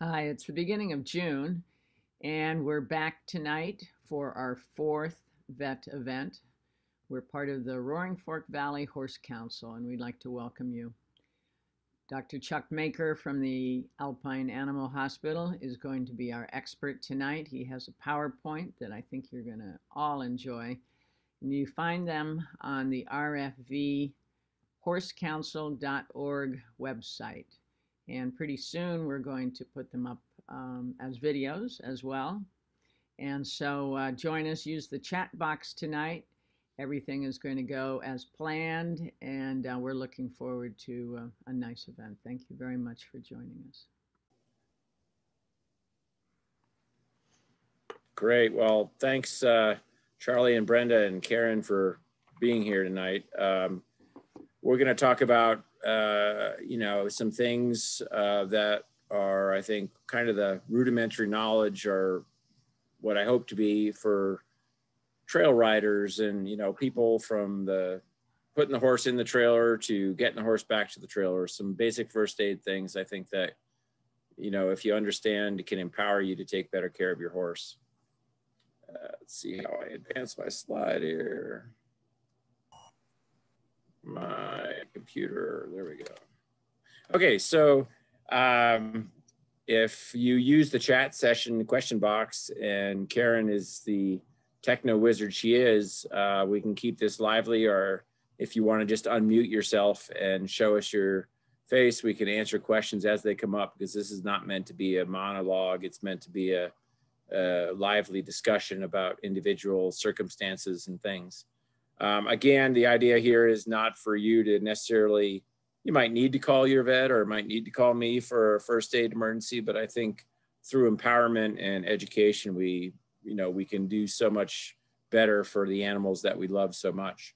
Hi, it's the beginning of June, and we're back tonight for our fourth vet event. We're part of the Roaring Fork Valley Horse Council, and we'd like to welcome you. Dr. Chuck Maker from the Alpine Animal Hospital is going to be our expert tonight. He has a PowerPoint that I think you're going to all enjoy. And you find them on the RFV horsecouncil.org website. And pretty soon we're going to put them up um, as videos as well. And so uh, join us, use the chat box tonight. Everything is going to go as planned, and uh, we're looking forward to uh, a nice event. Thank you very much for joining us. Great. Well, thanks, uh, Charlie and Brenda and Karen for being here tonight. Um, we're going to talk about, uh, you know, some things uh, that are, I think, kind of the rudimentary knowledge or what I hope to be for trail riders and, you know, people from the putting the horse in the trailer to getting the horse back to the trailer, some basic first aid things I think that, you know, if you understand, it can empower you to take better care of your horse. Uh, let's see how I advance my slide here my computer. There we go. Okay, so um, if you use the chat session question box and Karen is the techno wizard she is, uh, we can keep this lively or if you want to just unmute yourself and show us your face, we can answer questions as they come up because this is not meant to be a monologue. It's meant to be a, a lively discussion about individual circumstances and things. Um, again, the idea here is not for you to necessarily, you might need to call your vet or might need to call me for a first aid emergency, but I think through empowerment and education, we, you know, we can do so much better for the animals that we love so much.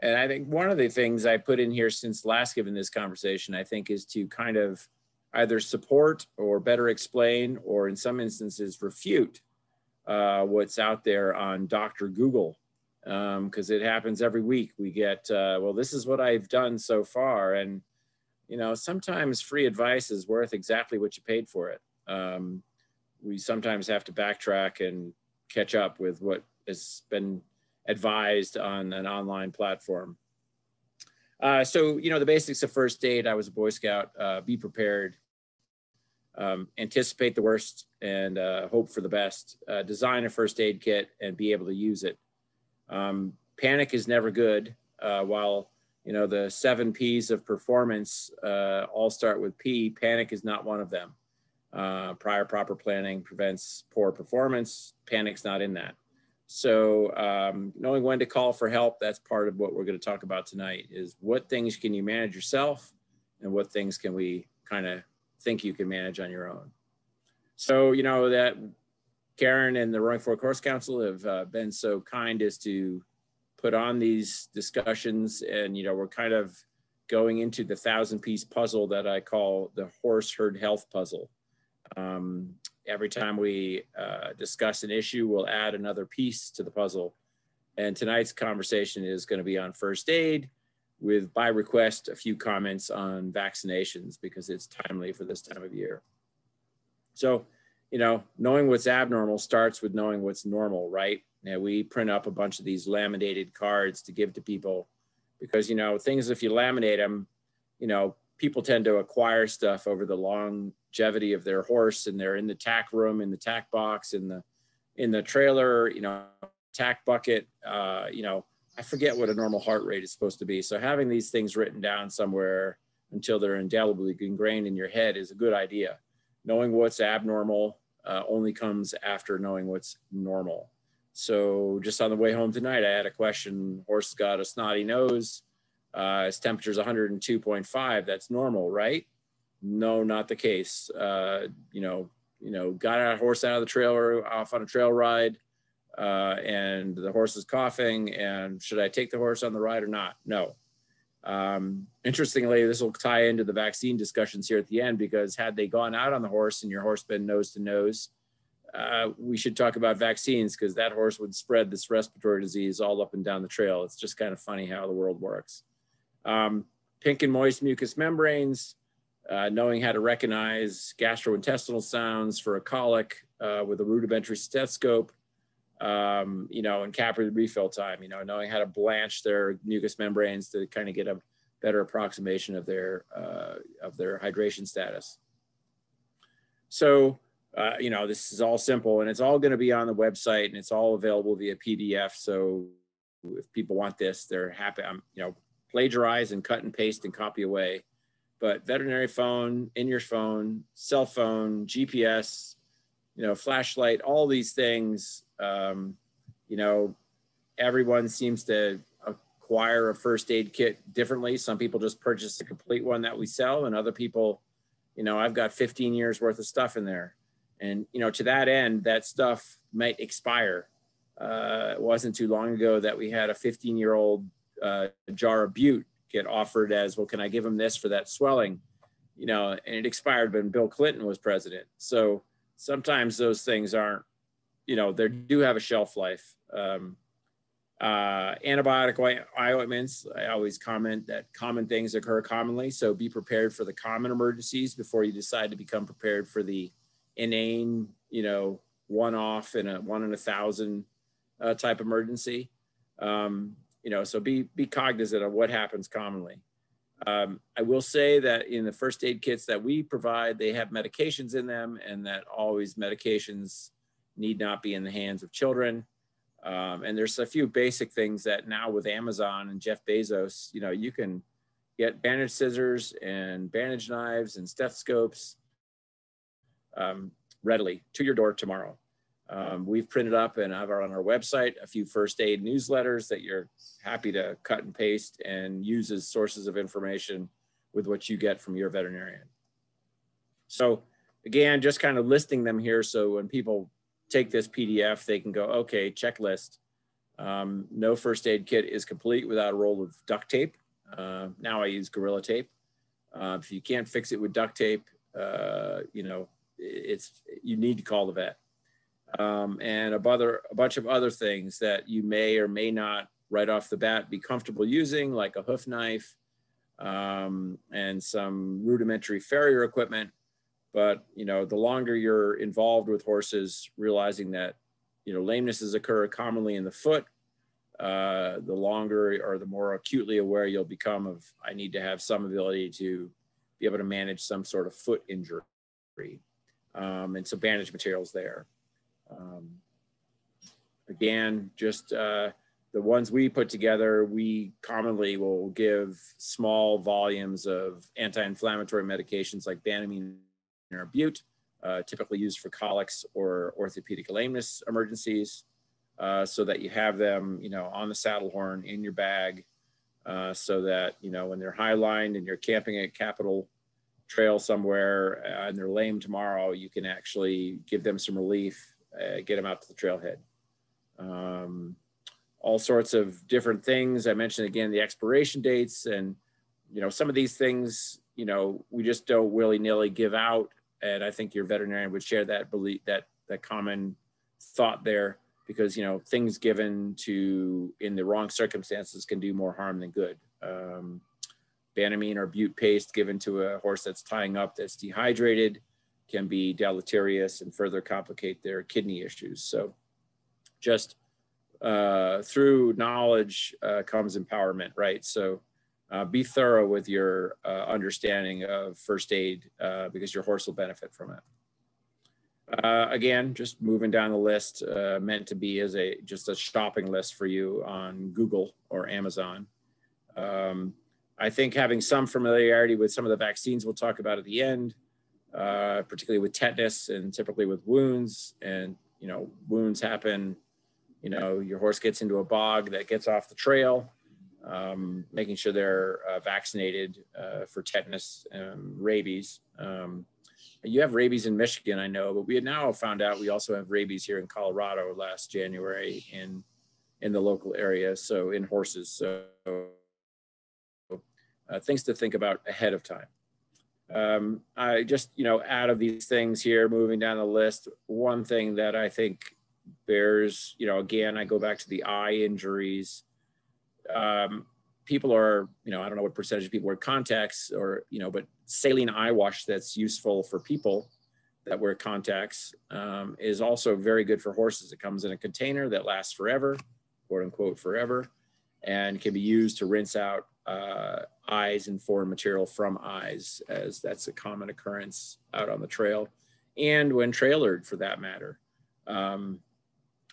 And I think one of the things I put in here since last given this conversation, I think is to kind of either support or better explain, or in some instances refute uh, what's out there on Dr. Google because um, it happens every week. We get, uh, well, this is what I've done so far. And, you know, sometimes free advice is worth exactly what you paid for it. Um, we sometimes have to backtrack and catch up with what has been advised on an online platform. Uh, so, you know, the basics of first aid, I was a Boy Scout, uh, be prepared, um, anticipate the worst and uh, hope for the best, uh, design a first aid kit and be able to use it. Um, panic is never good. Uh, while you know the seven P's of performance uh, all start with P, panic is not one of them. Uh, prior proper planning prevents poor performance. Panic's not in that. So um, knowing when to call for help, that's part of what we're going to talk about tonight. Is what things can you manage yourself, and what things can we kind of think you can manage on your own. So you know that Karen and the Roaring Fork Horse Council have uh, been so kind as to put on these discussions. And, you know, we're kind of going into the thousand piece puzzle that I call the horse herd health puzzle. Um, every time we uh, discuss an issue, we'll add another piece to the puzzle. And tonight's conversation is going to be on first aid with, by request, a few comments on vaccinations because it's timely for this time of year. So you know, knowing what's abnormal starts with knowing what's normal, right? Now we print up a bunch of these laminated cards to give to people because, you know, things, if you laminate them, you know, people tend to acquire stuff over the longevity of their horse and they're in the tack room, in the tack box, in the, in the trailer, you know, tack bucket, uh, you know, I forget what a normal heart rate is supposed to be. So having these things written down somewhere until they're indelibly ingrained in your head is a good idea. Knowing what's abnormal, uh, only comes after knowing what's normal. So just on the way home tonight, I had a question. Horse got a snotty nose. Uh, his temperature is 102.5. That's normal, right? No, not the case. Uh, you know, you know, got a horse out of the trailer off on a trail ride, uh, and the horse is coughing. And should I take the horse on the ride or not? No. Um, interestingly, this will tie into the vaccine discussions here at the end because had they gone out on the horse and your horse been nose to nose, uh, we should talk about vaccines because that horse would spread this respiratory disease all up and down the trail. It's just kind of funny how the world works. Um, pink and moist mucous membranes, uh, knowing how to recognize gastrointestinal sounds for a colic uh, with a rudimentary stethoscope, um, you know, and capillary refill time, you know, knowing how to blanch their mucous membranes to kind of get a better approximation of their, uh, of their hydration status. So, uh, you know, this is all simple and it's all going to be on the website and it's all available via PDF. So if people want this, they're happy. I'm, you know, plagiarize and cut and paste and copy away. But veterinary phone, in your phone, cell phone, GPS, you know, flashlight, all these things, um, you know, everyone seems to acquire a first aid kit differently. Some people just purchase a complete one that we sell, and other people, you know, I've got 15 years worth of stuff in there. And, you know, to that end, that stuff might expire. Uh, it wasn't too long ago that we had a 15 year old uh, jar of Bute get offered as, well, can I give him this for that swelling? You know, and it expired when Bill Clinton was president. So sometimes those things aren't, you know, they do have a shelf life. Um, uh, antibiotic ointments, I always comment that common things occur commonly. So be prepared for the common emergencies before you decide to become prepared for the inane, you know, one off in a one in a thousand uh, type emergency. Um, you know, so be be cognizant of what happens commonly. Um, I will say that in the first aid kits that we provide, they have medications in them, and that always medications need not be in the hands of children. Um, and there's a few basic things that now with Amazon and Jeff Bezos, you know, you can get bandage scissors and bandage knives and stethoscopes um, readily to your door tomorrow. Um, we've printed up and have on our website a few first aid newsletters that you're happy to cut and paste and use as sources of information with what you get from your veterinarian. So again, just kind of listing them here. So when people take this PDF, they can go, okay, checklist. Um, no first aid kit is complete without a roll of duct tape. Uh, now I use Gorilla Tape. Uh, if you can't fix it with duct tape, uh, you know, it's, you need to call the vet um, and a, a bunch of other things that you may or may not right off the bat be comfortable using, like a hoof knife um, and some rudimentary farrier equipment. But you know, the longer you're involved with horses, realizing that you know lamenesses occur commonly in the foot, uh, the longer or the more acutely aware you'll become of I need to have some ability to be able to manage some sort of foot injury, um, and some bandage materials there. Um, again, just uh, the ones we put together, we commonly will give small volumes of anti-inflammatory medications like Banamine or Bute, uh, typically used for colics or orthopedic lameness emergencies, uh, so that you have them, you know, on the saddle horn in your bag, uh, so that you know when they're high lined and you're camping at Capitol Trail somewhere uh, and they're lame tomorrow, you can actually give them some relief uh, get them out to the trailhead. Um, all sorts of different things. I mentioned again the expiration dates, and you know some of these things, you know, we just don't willy nilly give out. And I think your veterinarian would share that belief, that that common thought there, because you know things given to in the wrong circumstances can do more harm than good. Um, Banamine or bute paste given to a horse that's tying up that's dehydrated can be deleterious and further complicate their kidney issues. So just uh, through knowledge uh, comes empowerment, right? So uh, be thorough with your uh, understanding of first aid uh, because your horse will benefit from it. Uh, again, just moving down the list, meant to be as a just a shopping list for you on Google or Amazon. Um, I think having some familiarity with some of the vaccines we'll talk about at the end, uh, particularly with tetanus and typically with wounds. And, you know, wounds happen, you know, your horse gets into a bog that gets off the trail, um, making sure they're uh, vaccinated uh, for tetanus and rabies. Um, you have rabies in Michigan, I know, but we had now found out we also have rabies here in Colorado last January in in the local area, so in horses. So uh, things to think about ahead of time. Um, I just, you know, out of these things here, moving down the list, one thing that I think bears, you know, again, I go back to the eye injuries. Um, people are, you know, I don't know what percentage of people wear contacts or, you know, but saline eye wash that's useful for people that wear contacts um, is also very good for horses. It comes in a container that lasts forever, quote unquote, forever, and can be used to rinse out uh, eyes and foreign material from eyes, as that's a common occurrence out on the trail and when trailered for that matter. Um,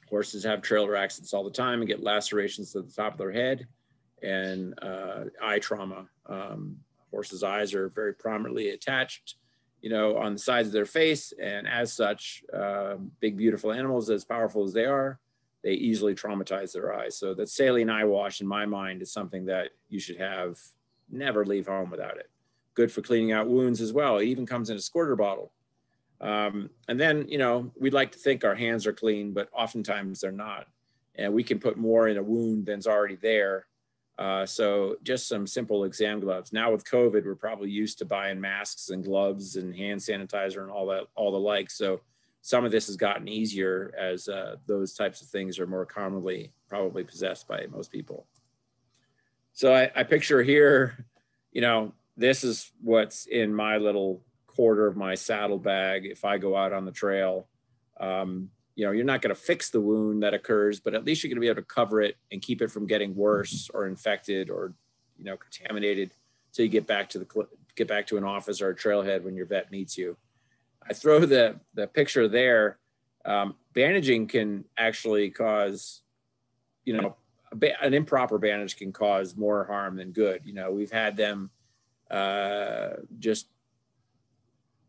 horses have trailer accidents all the time and get lacerations to the top of their head and uh, eye trauma. Um, horses' eyes are very prominently attached, you know, on the sides of their face. And as such, uh, big, beautiful animals, as powerful as they are, they easily traumatize their eyes. So that saline eye wash, in my mind, is something that you should have never leave home without it. Good for cleaning out wounds as well. It even comes in a squirter bottle. Um, and then, you know, we'd like to think our hands are clean, but oftentimes they're not. And we can put more in a wound than's already there. Uh, so just some simple exam gloves. Now with COVID, we're probably used to buying masks and gloves and hand sanitizer and all that, all the like. So some of this has gotten easier as uh, those types of things are more commonly probably possessed by most people. So I, I picture here, you know, this is what's in my little quarter of my saddlebag if I go out on the trail. Um, you know, you're not going to fix the wound that occurs, but at least you're going to be able to cover it and keep it from getting worse or infected or, you know, contaminated until you get back to the get back to an office or a trailhead when your vet meets you. I throw the the picture there. Um, bandaging can actually cause, you know, an improper bandage can cause more harm than good. You know, we've had them uh, just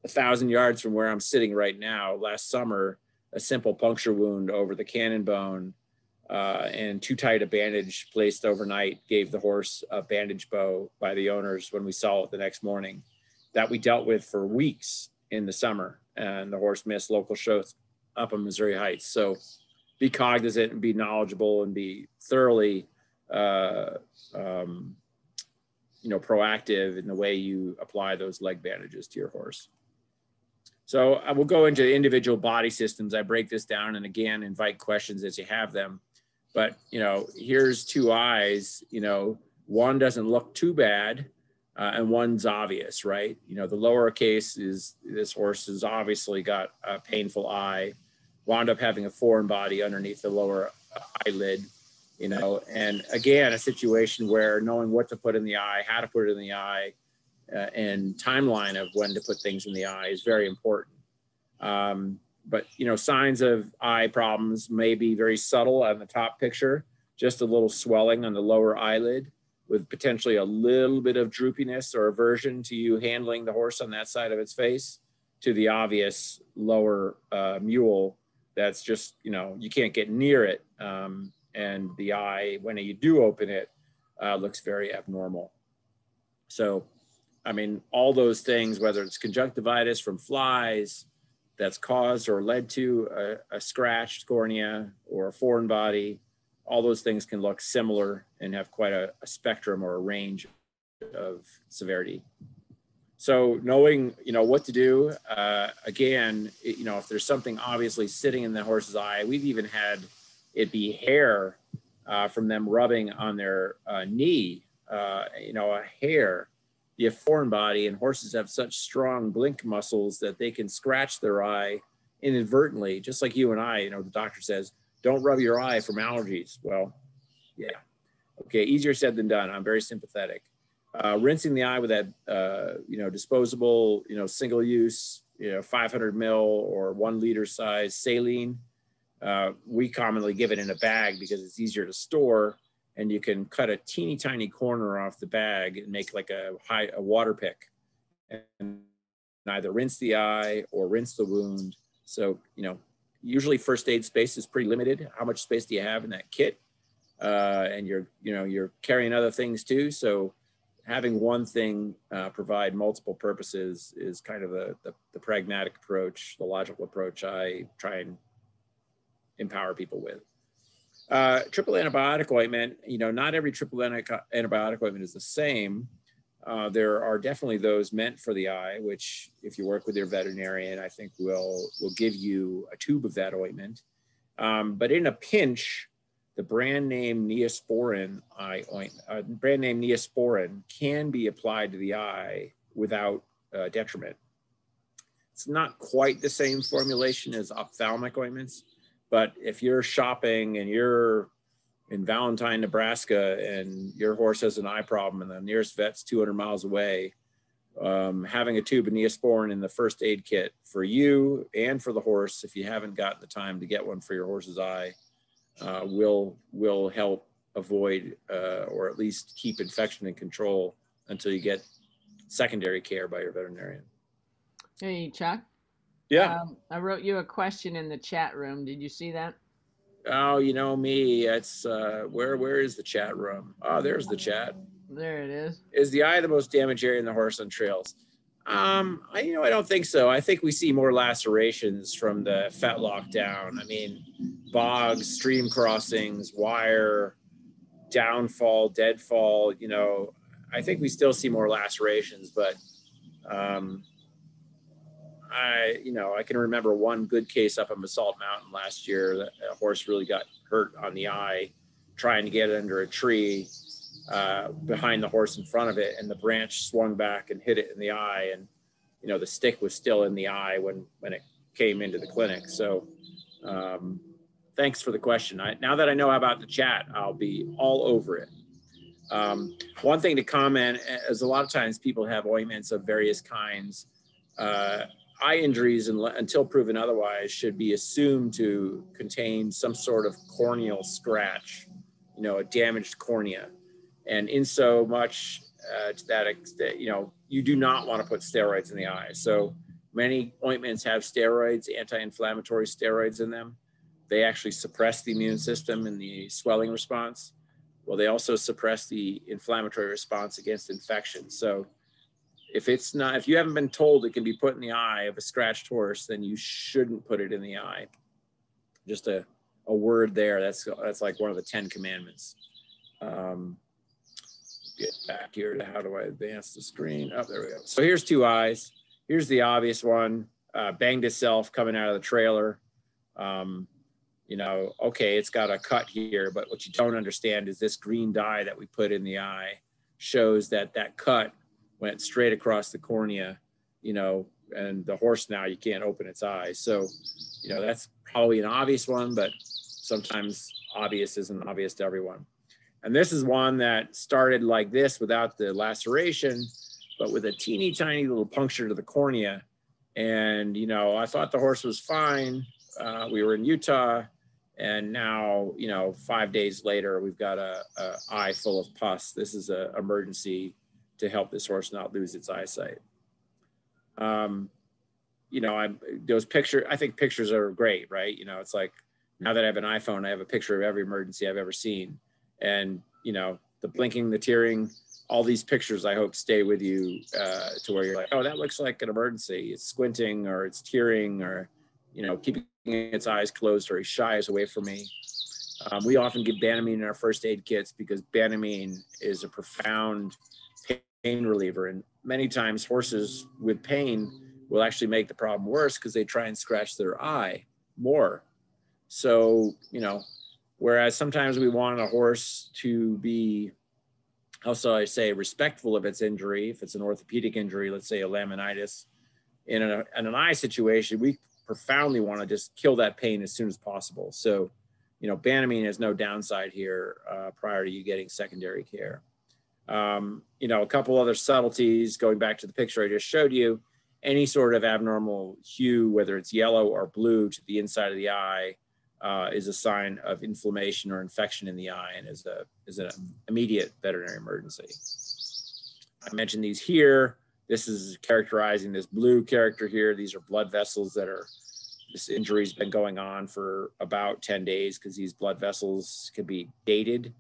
a thousand yards from where I'm sitting right now last summer, a simple puncture wound over the cannon bone uh, and too tight a bandage placed overnight gave the horse a bandage bow by the owners when we saw it the next morning that we dealt with for weeks in the summer. And the horse missed local shows up in Missouri Heights. So be cognizant and be knowledgeable and be thoroughly, uh, um, you know, proactive in the way you apply those leg bandages to your horse. So I will go into individual body systems. I break this down and again, invite questions as you have them. But, you know, here's two eyes, you know, one doesn't look too bad uh, and one's obvious, right? You know, the lower case is this horse has obviously got a painful eye, wound up having a foreign body underneath the lower eyelid, you know, and again, a situation where knowing what to put in the eye, how to put it in the eye, uh, and timeline of when to put things in the eye is very important. Um, but you know, signs of eye problems may be very subtle on the top picture, just a little swelling on the lower eyelid with potentially a little bit of droopiness or aversion to you handling the horse on that side of its face to the obvious lower uh, mule that's just, you know, you can't get near it. Um, and the eye, when you do open it, uh, looks very abnormal. So I mean, all those things, whether it's conjunctivitis from flies that's caused or led to a, a scratched cornea or a foreign body, all those things can look similar and have quite a, a spectrum or a range of severity. So knowing, you know, what to do, uh, again, it, you know, if there's something obviously sitting in the horse's eye, we've even had it be hair uh, from them rubbing on their uh, knee, uh, you know, a hair the foreign body and horses have such strong blink muscles that they can scratch their eye inadvertently, just like you and I, you know, the doctor says, don't rub your eye from allergies. Well, yeah. Okay, easier said than done. I'm very sympathetic. Uh, rinsing the eye with that, uh, you know, disposable, you know, single use, you know, 500 mil or one liter size saline. Uh, we commonly give it in a bag because it's easier to store and you can cut a teeny tiny corner off the bag and make like a high a water pick and either rinse the eye or rinse the wound. So you know usually first aid space is pretty limited. How much space do you have in that kit? Uh, and you're you know you're carrying other things too. So having one thing uh, provide multiple purposes is kind of the, the pragmatic approach the logical approach i try and empower people with uh, triple antibiotic ointment, you know, not every triple antibiotic ointment is the same. Uh, there are definitely those meant for the eye, which if you work with your veterinarian, I think will will give you a tube of that ointment. Um, but in a pinch, the brand name Neosporin eye ointment, uh, brand name Neosporin can be applied to the eye without uh, detriment. It's not quite the same formulation as ophthalmic ointments, but if you're shopping and you're in Valentine, Nebraska, and your horse has an eye problem and the nearest vet's 200 miles away, um, having a tube of Neosporin in the first aid kit for you and for the horse, if you haven't gotten the time to get one for your horse's eye, uh, will will help avoid uh, or at least keep infection in control until you get secondary care by your veterinarian. Hey, Chuck. Yeah. Um, I wrote you a question in the chat room. Did you see that? Oh, you know me. It's uh, where where is the chat room? Oh, there's the chat. There it is. Is the eye the most damaged area in the horse on trails? Um, I you know I don't think so. I think we see more lacerations from the fetlock down. I mean, bogs, stream crossings, wire, downfall, deadfall. You know, I think we still see more lacerations, but um, I, you know, I can remember one good case up on Basalt Mountain last year that a horse really got hurt on the eye trying to get under a tree uh, behind the horse in front of it, and the branch swung back and hit it in the eye, and you know the stick was still in the eye when when it came into the clinic. So, um, thanks for the question. I, now that I know about the chat, I'll be all over it. Um, one thing to comment is a lot of times people have ointments of various kinds. Uh, eye injuries, until proven otherwise, should be assumed to contain some sort of corneal scratch, you know, a damaged cornea. And in so much uh, to that extent, you know, you do not want to put steroids in the eye. So many ointments have steroids, anti-inflammatory steroids in them. They actually suppress the immune system and the swelling response. Well, they also suppress the inflammatory response against infection. So if it's not, if you haven't been told it can be put in the eye of a scratched horse, then you shouldn't put it in the eye. Just a, a word there. That's that's like one of the Ten Commandments. Um, get back here to how do I advance the screen? Oh, there we go. So here's two eyes. Here's the obvious one. Uh, banged itself coming out of the trailer. Um, you know, okay, it's got a cut here, but what you don't understand is this green dye that we put in the eye shows that that cut went straight across the cornea, you know, and the horse now you can't open its eyes. So, you know, that's probably an obvious one, but sometimes obvious isn't obvious to everyone. And this is one that started like this without the laceration, but with a teeny tiny little puncture to the cornea. And, you know, I thought the horse was fine. Uh, we were in Utah and now, you know, five days later, we've got a, a eye full of pus. This is an emergency to help this horse not lose its eyesight. Um, you know, I'm those pictures. I think pictures are great, right? You know, it's like now that I have an iPhone, I have a picture of every emergency I've ever seen, and you know, the blinking, the tearing, all these pictures. I hope stay with you uh, to where you're like, oh, that looks like an emergency. It's squinting, or it's tearing, or you know, keeping its eyes closed, or he shies away from me. Um, we often give Banamine in our first aid kits because Banamine is a profound pain reliever. And many times horses with pain will actually make the problem worse because they try and scratch their eye more. So, you know, whereas sometimes we want a horse to be, how shall I say, respectful of its injury, if it's an orthopedic injury, let's say a laminitis, in, in an eye situation, we profoundly want to just kill that pain as soon as possible. So, you know, Banamine has no downside here uh, prior to you getting secondary care. Um, you know, a couple other subtleties going back to the picture I just showed you, any sort of abnormal hue, whether it's yellow or blue to the inside of the eye, uh, is a sign of inflammation or infection in the eye and is, a, is an immediate veterinary emergency. I mentioned these here. This is characterizing this blue character here. These are blood vessels that are, this injury's been going on for about 10 days because these blood vessels can be dated.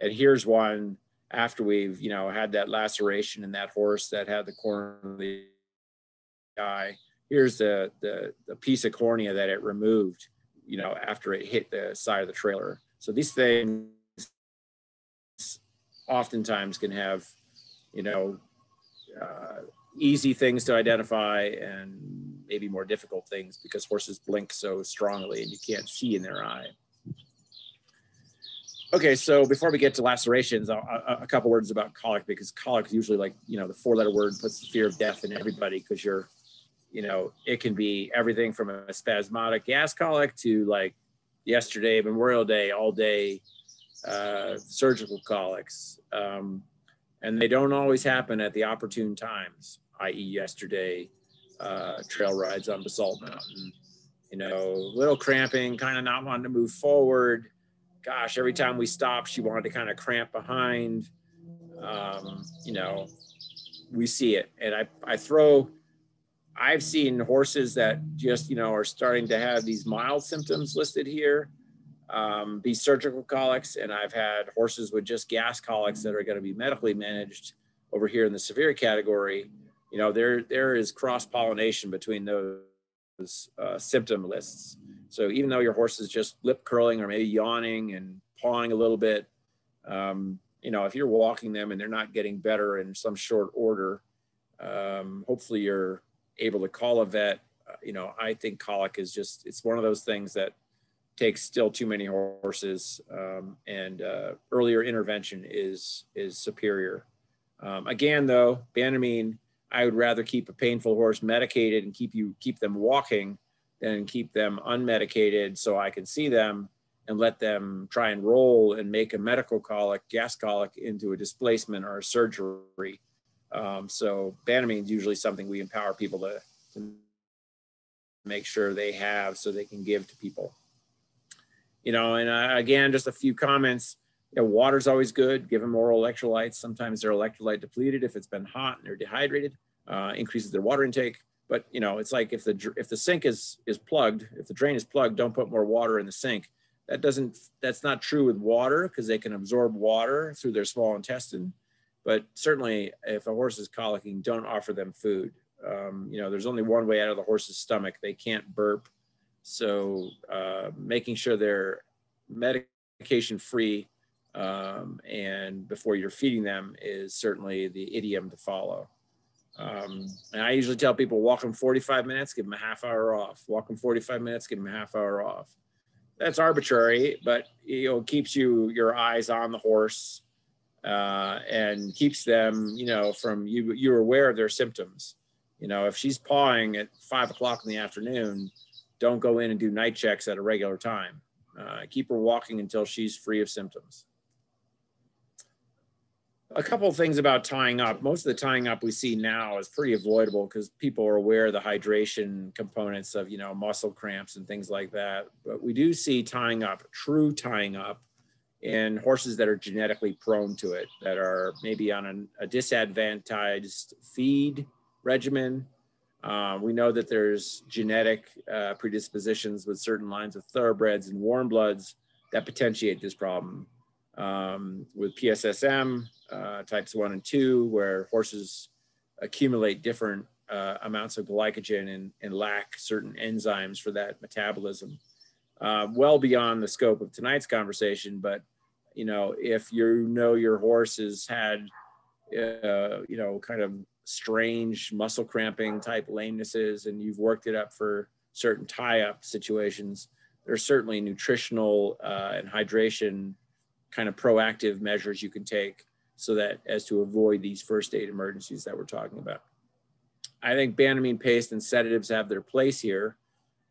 And here's one after we've you know had that laceration in that horse that had the corner of the eye here's the, the the piece of cornea that it removed you know after it hit the side of the trailer. So these things oftentimes can have you know uh, easy things to identify and maybe more difficult things because horses blink so strongly and you can't see in their eye. Okay, so before we get to lacerations, a, couple words about colic because colic is usually like you know the four-letter word puts the fear of death in everybody because you're, you know, it can be everything from a spasmodic gas colic to like yesterday Memorial Day all day uh, surgical colics, um, and they don't always happen at the opportune times, i.e., yesterday uh, trail rides on Basalt Mountain. You know, little cramping, kind of not wanting to move forward gosh, every time we stopped, she wanted to kind of cramp behind. Um, you know, we see it. And I, I throw, I've seen horses that just, you know, are starting to have these mild symptoms listed here, um, these surgical colics. And I've had horses with just gas colics that are going to be medically managed over here in the severe category. You know, there, there is cross pollination between those uh, symptom lists. So even though your horse is just lip curling or maybe yawning and pawing a little bit, um, you know, if you're walking them and they're not getting better in some short order, um, hopefully you're able to call a vet. Uh, you know, I think colic is just, it's one of those things that takes still too many horses um, and uh, earlier intervention is, is superior. Um, again, though, Banamine, I would rather keep a painful horse medicated and keep you, keep them walking than keep them unmedicated so I can see them and let them try and roll and make a medical colic, gas colic into a displacement or a surgery. Um, so Banamine is usually something we empower people to, to make sure they have so they can give to people. You know, and uh, again, just a few comments. You know, water's always good. Give them oral electrolytes. Sometimes they're electrolyte depleted if it's been hot and they're dehydrated. Uh, increases their water intake. But you know, it's like if the if the sink is is plugged, if the drain is plugged, don't put more water in the sink. That doesn't that's not true with water because they can absorb water through their small intestine. But certainly, if a horse is colicking, don't offer them food. Um, you know, there's only one way out of the horse's stomach. They can't burp. So uh, making sure they're medication free um, and before you're feeding them is certainly the idiom to follow. Um, and I usually tell people walk them 45 minutes, give them a half hour off. Walk them 45 minutes, give them a half hour off. That's arbitrary, but you know keeps you your eyes on the horse uh, and keeps them, you know, from you. You're aware of their symptoms. You know, if she's pawing at five o'clock in the afternoon, don't go in and do night checks at a regular time. Uh, keep her walking until she's free of symptoms a couple things about tying up. Most of the tying up we see now is pretty avoidable because people are aware of the hydration components of, you know, muscle cramps and things like that. But we do see tying up, true tying up in horses that are genetically prone to it, that are maybe on an, a disadvantaged feed regimen. Uh, we know that there's genetic uh, predispositions with certain lines of thoroughbreds and warm bloods that potentiate this problem um, with PSSM uh, types one and two, where horses accumulate different uh, amounts of glycogen and, and, lack certain enzymes for that metabolism. Uh, well beyond the scope of tonight's conversation, but you know, if you know your horse has had, uh, you know, kind of strange muscle cramping type lamenesses, and you've worked it up for certain tie-up situations, there's certainly nutritional uh, and hydration kind of proactive measures you can take so that as to avoid these first aid emergencies that we're talking about. I think Banamine paste and sedatives have their place here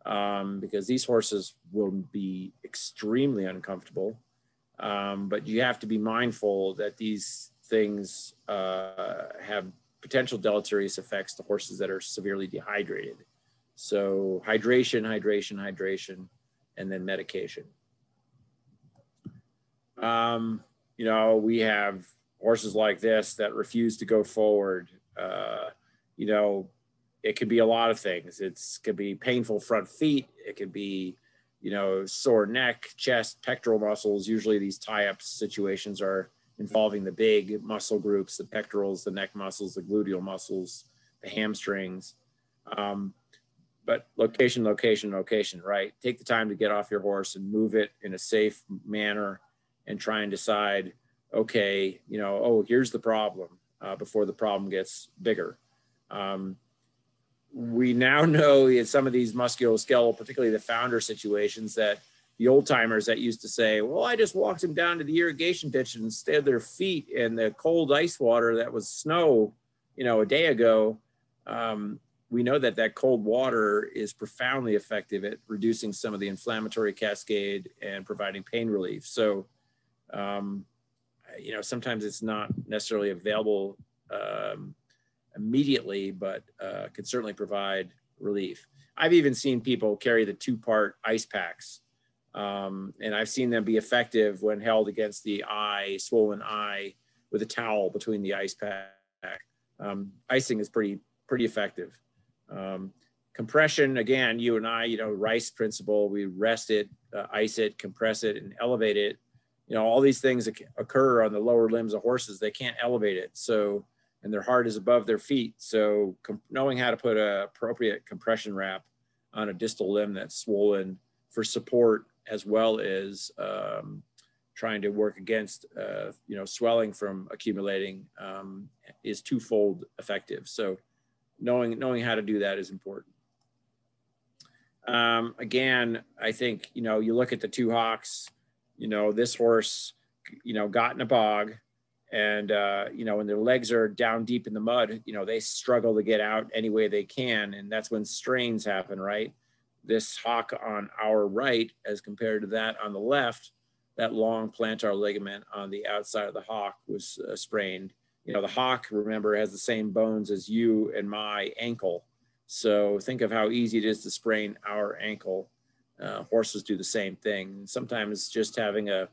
um, because these horses will be extremely uncomfortable. Um, but you have to be mindful that these things uh, have potential deleterious effects to horses that are severely dehydrated. So hydration, hydration, hydration, and then medication. Um, you know, we have horses like this that refuse to go forward. Uh, you know, it could be a lot of things. It's could be painful front feet. It could be, you know, sore neck, chest, pectoral muscles. Usually these tie-up situations are involving the big muscle groups, the pectorals, the neck muscles, the gluteal muscles, the hamstrings. Um, but location, location, location, right? Take the time to get off your horse and move it in a safe manner and try and decide, okay, you know, oh, here's the problem uh, before the problem gets bigger. Um, we now know in some of these musculoskeletal, particularly the founder situations, that the old timers that used to say, well, I just walked them down to the irrigation ditch and stayed their feet in the cold ice water that was snow, you know, a day ago. Um, we know that that cold water is profoundly effective at reducing some of the inflammatory cascade and providing pain relief. So, um, you know, sometimes it's not necessarily available um, immediately, but uh, can certainly provide relief. I've even seen people carry the two-part ice packs, um, and I've seen them be effective when held against the eye, swollen eye, with a towel between the ice pack. Um, icing is pretty pretty effective. Um, compression, again, you and I, you know, Rice principle, we rest it, uh, ice it, compress it, and elevate it. You know, all these things occur on the lower limbs of horses. They can't elevate it. So, and their heart is above their feet. So knowing how to put a appropriate compression wrap on a distal limb that's swollen for support as well as um, trying to work against, uh, you know, swelling from accumulating um, is twofold effective. So knowing knowing how to do that is important. Um, again, I think you know you look at the two hocks, You know this horse, you know, got in a bog, and uh, you know when their legs are down deep in the mud, you know they struggle to get out any way they can, and that's when strains happen, right? This hock on our right, as compared to that on the left, that long plantar ligament on the outside of the hock was uh, sprained you know, the hock, remember, has the same bones as you and my ankle. So think of how easy it is to sprain our ankle. Uh, horses do the same thing. Sometimes just having a,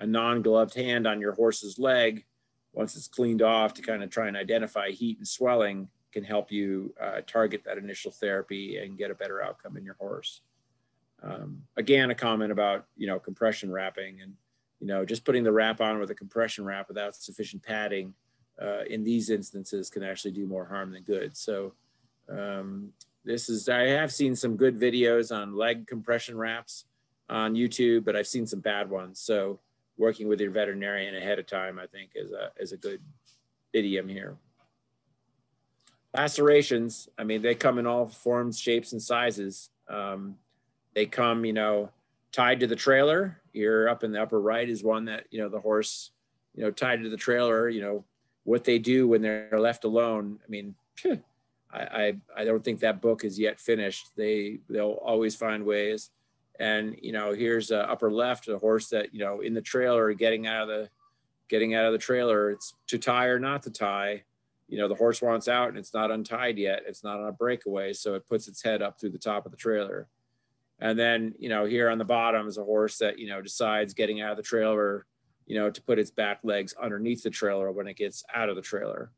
a non-gloved hand on your horse's leg, once it's cleaned off to kind of try and identify heat and swelling can help you uh, target that initial therapy and get a better outcome in your horse. Um, again, a comment about, you know, compression wrapping and, you know, just putting the wrap on with a compression wrap without sufficient padding uh, in these instances can actually do more harm than good. So um, this is, I have seen some good videos on leg compression wraps on YouTube, but I've seen some bad ones. So working with your veterinarian ahead of time, I think is a, is a good idiom here. Lacerations, I mean, they come in all forms, shapes, and sizes. Um, they come, you know, tied to the trailer. Here up in the upper right is one that, you know, the horse, you know, tied to the trailer, you know, what they do when they're left alone. I mean, I, I, I don't think that book is yet finished. They they'll always find ways. And you know, here's a upper left, a horse that you know in the trailer, getting out of the getting out of the trailer. It's to tie or not to tie. You know, the horse wants out and it's not untied yet. It's not on a breakaway, so it puts its head up through the top of the trailer. And then you know, here on the bottom is a horse that you know decides getting out of the trailer you know, to put its back legs underneath the trailer when it gets out of the trailer.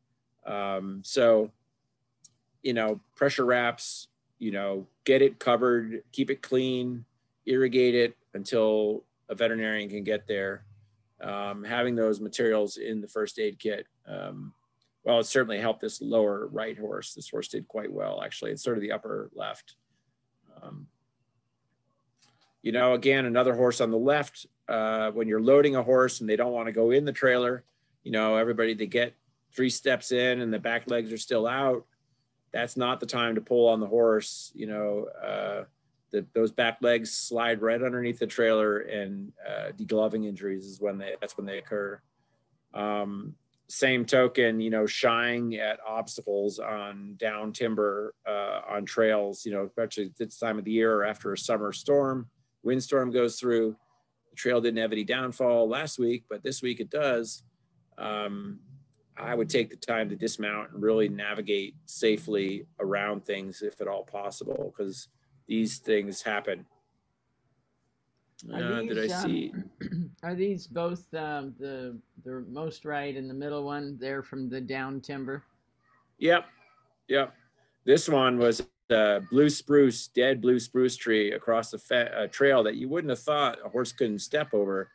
Um, so, you know, pressure wraps, you know, get it covered, keep it clean, irrigate it until a veterinarian can get there. Um, having those materials in the first aid kit, um, well, it certainly helped this lower right horse. This horse did quite well, actually. It's sort of the upper left. Um, you know, again, another horse on the left, uh, when you're loading a horse and they don't want to go in the trailer, you know, everybody, they get three steps in and the back legs are still out. That's not the time to pull on the horse. You know, uh, those back legs slide right underneath the trailer and uh, degloving injuries is when they, that's when they occur. Um, same token, you know, shying at obstacles on down timber uh, on trails, you know, especially this time of the year or after a summer storm, windstorm goes through. The trail didn't have any downfall last week, but this week it does. Um, I would take the time to dismount and really navigate safely around things if at all possible, because these things happen. Uh, these, did I see? Um, are these both um, the the most right and the middle one? They're from the down timber. Yep, yep. This one was uh, blue spruce, dead blue spruce tree across the uh, trail that you wouldn't have thought a horse couldn't step over.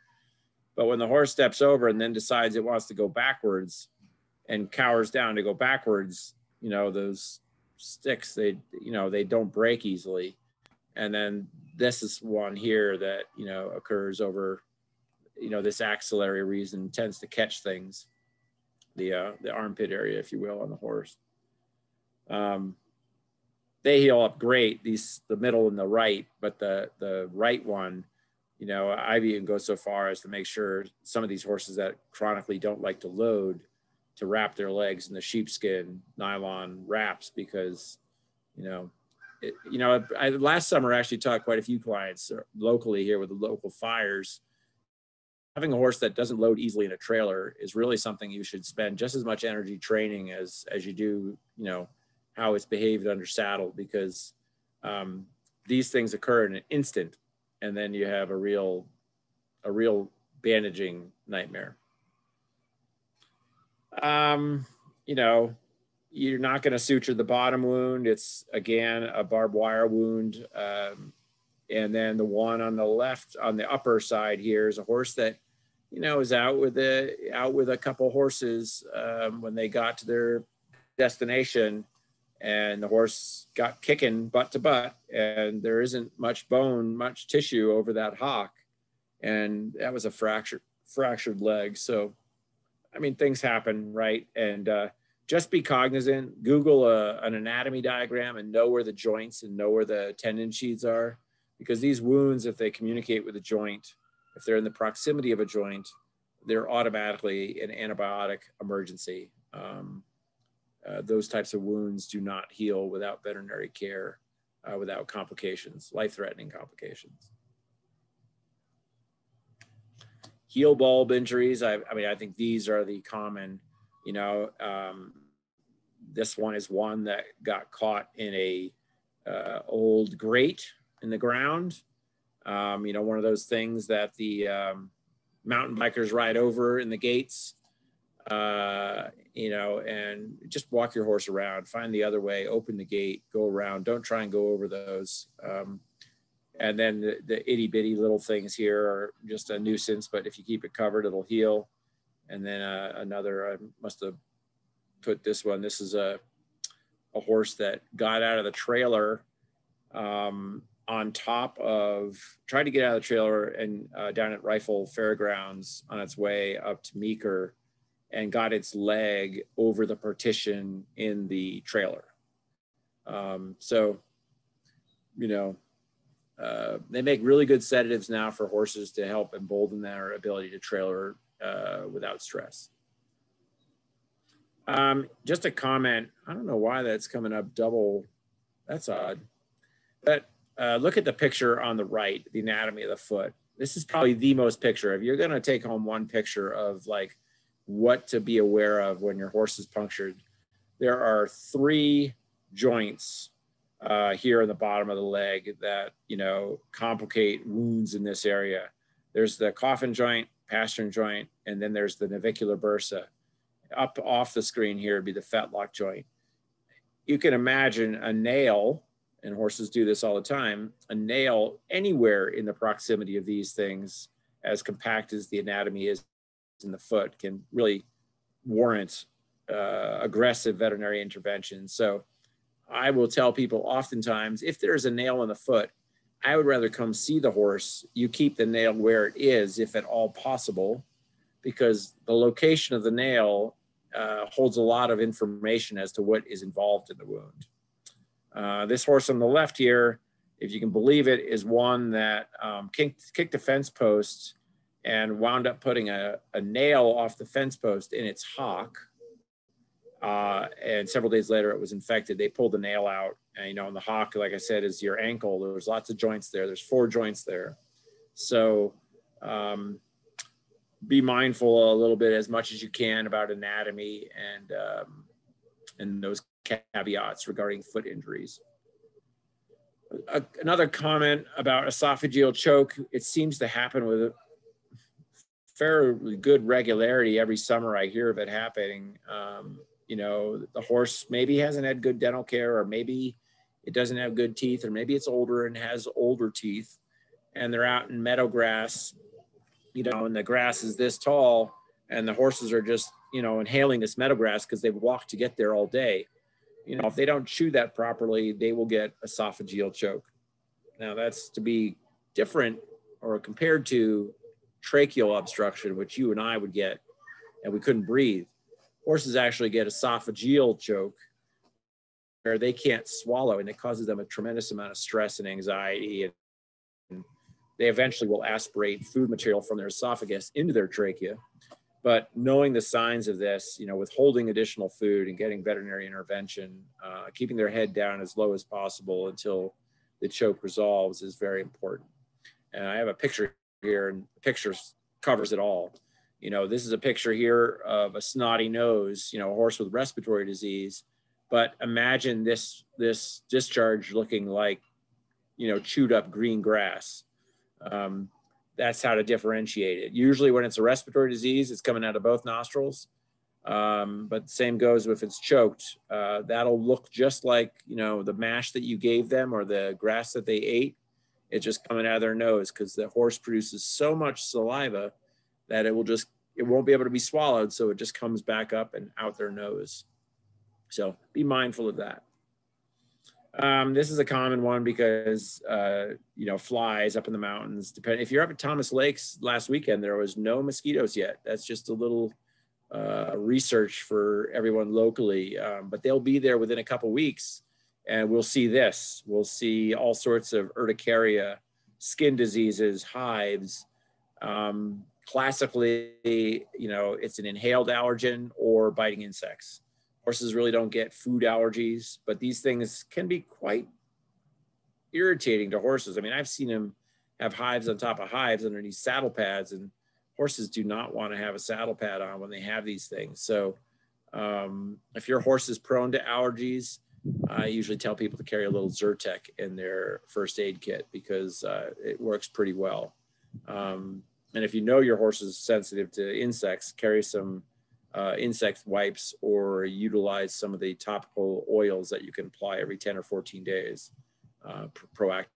But when the horse steps over and then decides it wants to go backwards and cowers down to go backwards, you know, those sticks, they, you know, they don't break easily. And then this is one here that, you know, occurs over, you know, this axillary region tends to catch things, the, uh, the armpit area, if you will, on the horse. Um, they heal up great. These the middle and the right, but the the right one you know, I've even go so far as to make sure some of these horses that chronically don't like to load to wrap their legs in the sheepskin nylon wraps because, you know, you know, I, last summer I actually taught quite a few clients locally here with the local fires. Having a horse that doesn't load easily in a trailer is really something you should spend just as much energy training as as you do, you know, how it's behaved under saddle because um, these things occur in an instant and then you have a real a real bandaging nightmare um you know you're not going to suture the bottom wound. It's again a barbed wire wound um, and then the one on the left on the upper side here is a horse that you know is out with a out with a couple horses um, when they got to their destination and the horse got kicking butt to butt and there isn't much bone much tissue over that hock and that was a fractured fractured leg. So i mean things happen right? And uh, just be cognizant google a, an anatomy diagram and know where the joints and know where the tendon sheaths are because these wounds if they communicate with a joint if they're in the proximity of a joint they're automatically an antibiotic emergency um, uh, those types of wounds do not heal without veterinary care, uh, without complications, life-threatening complications. Heel bulb injuries, I, I, mean, I think these are the common, you know, um, this one is one that got caught in a uh, old grate in the ground. Um, you know, one of those things that the um, mountain bikers ride over in the gates uh, you know, and just walk your horse around, find the other way, open the gate, go around. Don't try and go over those. Um, and then the, the itty bitty little things here are just a nuisance, but if you keep it covered, it'll heal. And then uh, another, I must have put this one. This is a, a horse that got out of the trailer um, on top of, tried to get out of the trailer and uh, down at Rifle Fairgrounds on its way up to Meeker and got its leg over the partition in the trailer. Um, so, you know, uh, they make really good sedatives now for horses to help embolden their ability to trailer uh, without stress. Um, just a comment. I don't know why that's coming up double. That's odd. But uh, look at the picture on the right, the anatomy of the foot. This is probably the most picture. If you're going to take home one picture of like what to be aware of when your horse is punctured. There are three joints uh, here in the bottom of the leg that you know complicate wounds in this area. There's the coffin joint, pastern joint, and then there's the navicular bursa. Up off the screen here would be the fetlock joint. You can imagine a nail, and horses do this all the time, a nail anywhere in the proximity of these things, as compact as the anatomy is in the foot can really warrant uh, aggressive veterinary intervention. So I will tell people oftentimes if there's a nail in the foot, I would rather come see the horse. You keep the nail where it is, if at all possible, because the location of the nail uh, holds a lot of information as to what is involved in the wound. Uh, this horse on the left here, if you can believe it, is one that um, kicked, kicked a fence post and wound up putting a, a nail off the fence post in its hock. Uh, and several days later, it was infected. They pulled the nail out. And, you know, in the hock, like I said, is your ankle. There's lots of joints there. There's four joints there. So um, be mindful a little bit as much as you can about anatomy and um, and those caveats regarding foot injuries. another comment about esophageal choke. It seems to happen with fairly good regularity every summer. I hear of it happening. Um, you know, the horse maybe hasn't had good dental care, or maybe it doesn't have good teeth, or maybe it's older and has older teeth, and they're out in meadow grass, you know, and the grass is this tall, and the horses are just, you know, inhaling this meadow grass because they've walked to get there all day. You know, if they don't chew that properly, they will get esophageal choke. Now, that's to be different or compared to tracheal obstruction, which you and I would get, and we couldn't breathe. Horses actually get esophageal choke, where they can't swallow, and it causes them a tremendous amount of stress and anxiety, and they eventually will aspirate food material from their esophagus into their trachea. But knowing the signs of this, you know, withholding additional food and getting veterinary intervention, uh, keeping their head down as low as possible until the choke resolves is very important. And I have a picture here, and the picture covers it all. You know, this is a picture here of a snotty nose, you know, a horse with respiratory disease. But imagine this this discharge looking like, you know, chewed up green grass. Um, that's how to differentiate it. Usually, when it's a respiratory disease, it's coming out of both nostrils. Um, but same goes if it's choked. Uh, that'll look just like you know the mash that you gave them or the grass that they ate. It's just coming out of their nose because the horse produces so much saliva that it will just it won't be able to be swallowed, so it just comes back up and out their nose. So be mindful of that. Um, this is a common one because uh, you know flies up in the mountains. Depend if you're up at Thomas Lakes last weekend, there was no mosquitoes yet. That's just a little uh, research for everyone locally, um, but they'll be there within a couple weeks, and we'll see this. We'll see all sorts of urticaria, skin diseases, hives. Um, classically, you know, it's an inhaled allergen or biting insects. Horses really don't get food allergies, but these things can be quite irritating to horses. I mean, I've seen them have hives on top of hives underneath saddle pads, and horses do not want to have a saddle pad on when they have these things. So, um, if your horse is prone to allergies, I usually tell people to carry a little Zyrtec in their first aid kit because uh, it works pretty well. Um, and if you know your horse is sensitive to insects, carry some uh, insect wipes or utilize some of the topical oils that you can apply every 10 or 14 days uh, proactively.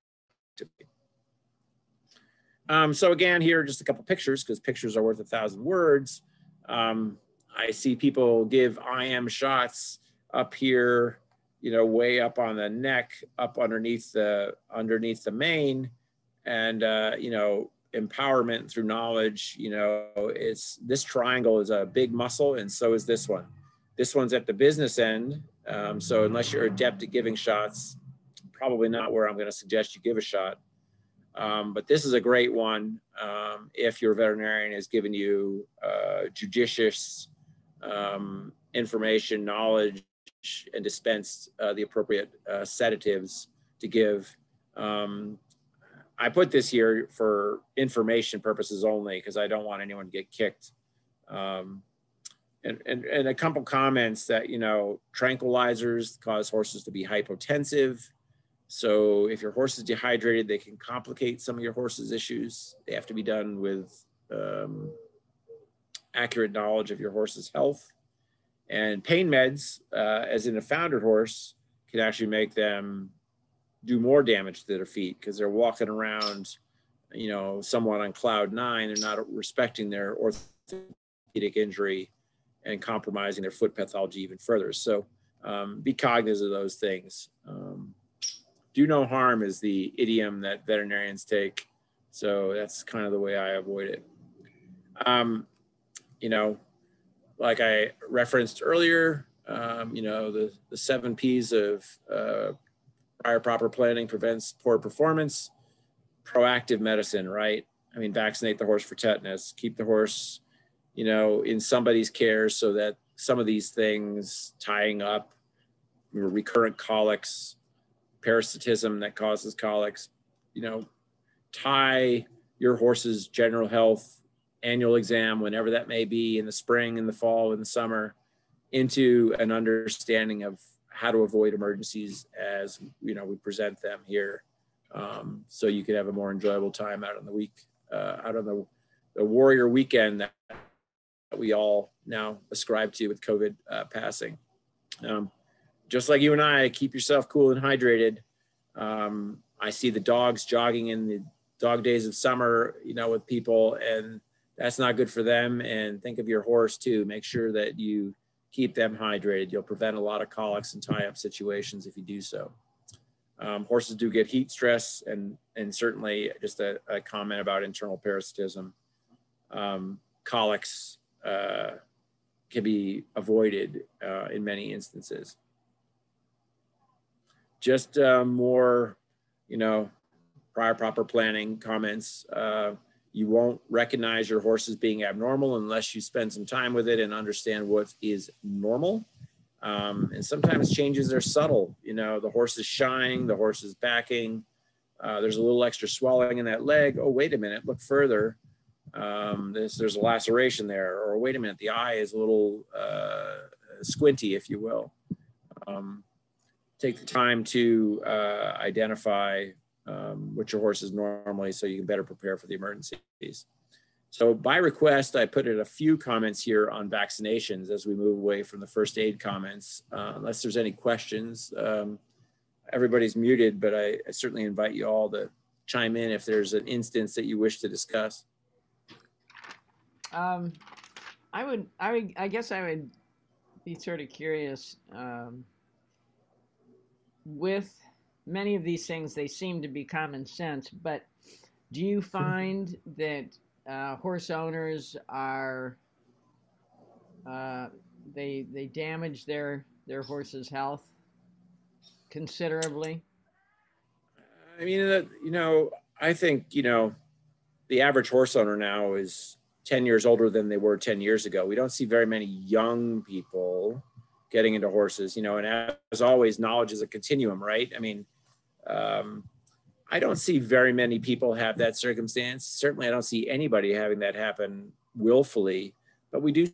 Um, so again, here are just a couple pictures because pictures are worth a thousand words. Um, I see people give IM shots up here, you know, way up on the neck, up underneath the underneath the mane, and uh, you know, empowerment through knowledge. You know, it's this triangle is a big muscle, and so is this one. This one's at the business end. Um, so unless you're adept at giving shots, probably not where I'm going to suggest you give a shot. Um, but this is a great one um, if your veterinarian has given you uh, judicious um, information, knowledge, and dispensed uh, the appropriate uh, sedatives to give. Um, I put this here for information purposes only because I don't want anyone to get kicked. Um, and, and, and a couple comments that, you know, tranquilizers cause horses to be hypotensive so if your horse is dehydrated, they can complicate some of your horse's issues. They have to be done with um, accurate knowledge of your horse's health. And pain meds, uh, as in a foundered horse, can actually make them do more damage to their feet because they're walking around, you know, somewhat on cloud nine. They're not respecting their orthopedic injury and compromising their foot pathology even further. So um, be cognizant of those things. Um, do no harm is the idiom that veterinarians take. So that's kind of the way I avoid it. Um, you know, like I referenced earlier, um, you know, the, the seven P's of uh, prior proper planning prevents poor performance, proactive medicine, right? I mean, vaccinate the horse for tetanus, keep the horse, you know, in somebody's care so that some of these things tying up recurrent colics, parasitism that causes colics, you know, tie your horse's general health annual exam, whenever that may be in the spring, in the fall, in the summer, into an understanding of how to avoid emergencies as you know we present them here, um, so you can have a more enjoyable time out on the week, uh, out on the, the warrior weekend that we all now ascribe to with COVID uh, passing. Um, just like you and I, keep yourself cool and hydrated. Um, I see the dogs jogging in the dog days of summer, you know, with people, and that's not good for them. And think of your horse too. Make sure that you keep them hydrated. You'll prevent a lot of colics and tie-up situations if you do so. Um, horses do get heat stress, and and certainly just a, a comment about internal parasitism. Um, colics uh, can be avoided uh, in many instances just uh, more, you know, prior proper planning comments. You won't recognize your horse as being abnormal unless you spend some time with it and understand what is normal. Um, and sometimes changes are subtle. You know, the horse is shying, the horse is backing. Uh, there's a little extra swelling in that leg. Oh, wait a minute, look further. Um, there's, there's a laceration there. Or wait a minute, the eye is a little uh, squinty, if you will. Um, take the time to uh, identify um, what your horse is normally so you can better prepare for the emergencies. So by request, I put in a few comments here on vaccinations as we move away from the first aid comments. Uh, unless there's any questions, um, everybody's muted, but I, I, certainly invite you all to chime in if there's an instance that you wish to discuss. Um, I would, I would, I guess I would be sort of curious um, with many of these things, they seem to be common sense, but do you find that uh, horse owners are uh, they they damage their their horse's health considerably? I mean, uh, you know, I think you know, the average horse owner now is 10 years older than they were 10 years ago. We don't see very many young people getting into horses, you know, and as always, knowledge is a continuum, right? I mean, um, I don't see very many people have that circumstance. Certainly, I don't see anybody having that happen willfully, but we do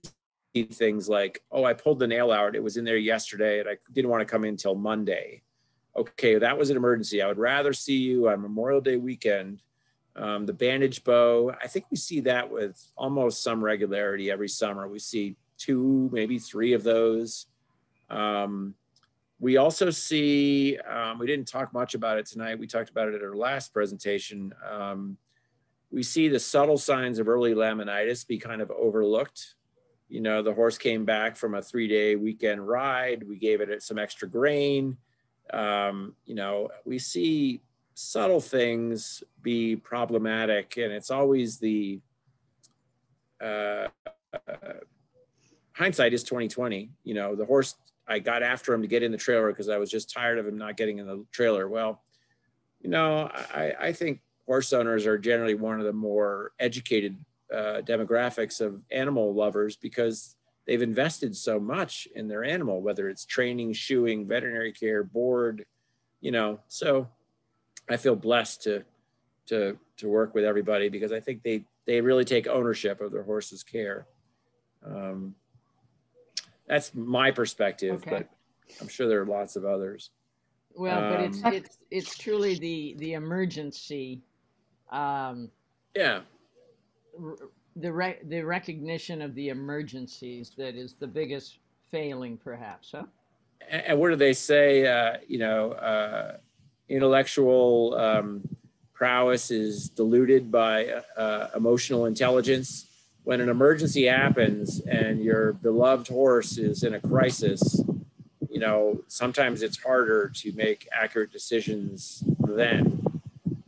see things like, oh, I pulled the nail out. It was in there yesterday and I didn't want to come in until Monday. Okay, that was an emergency. I would rather see you on Memorial Day weekend. Um, the bandage bow, I think we see that with almost some regularity every summer. We see two, maybe three of those. Um, we also see, um, we didn't talk much about it tonight. We talked about it at our last presentation. Um, we see the subtle signs of early laminitis be kind of overlooked. You know, the horse came back from a three day weekend ride. We gave it some extra grain. Um, you know, we see subtle things be problematic, and it's always the uh, uh, hindsight is 2020. You know, the horse I got after him to get in the trailer because I was just tired of him not getting in the trailer. Well, you know, I, I think horse owners are generally one of the more educated uh, demographics of animal lovers because they've invested so much in their animal, whether it's training, shoeing, veterinary care, board, you know. So I feel blessed to to to work with everybody because I think they they really take ownership of their horse's care. Um, that's my perspective, okay. but I'm sure there are lots of others. Well, um, but it's um, it's it's truly the the emergency. Um, yeah. The re- the recognition of the emergencies that is the biggest failing, perhaps, huh? And, and what do they say? Uh, you know, uh, intellectual um, prowess is diluted by uh, emotional intelligence when an emergency happens and your beloved horse is in a crisis, you know, sometimes it's harder to make accurate decisions then.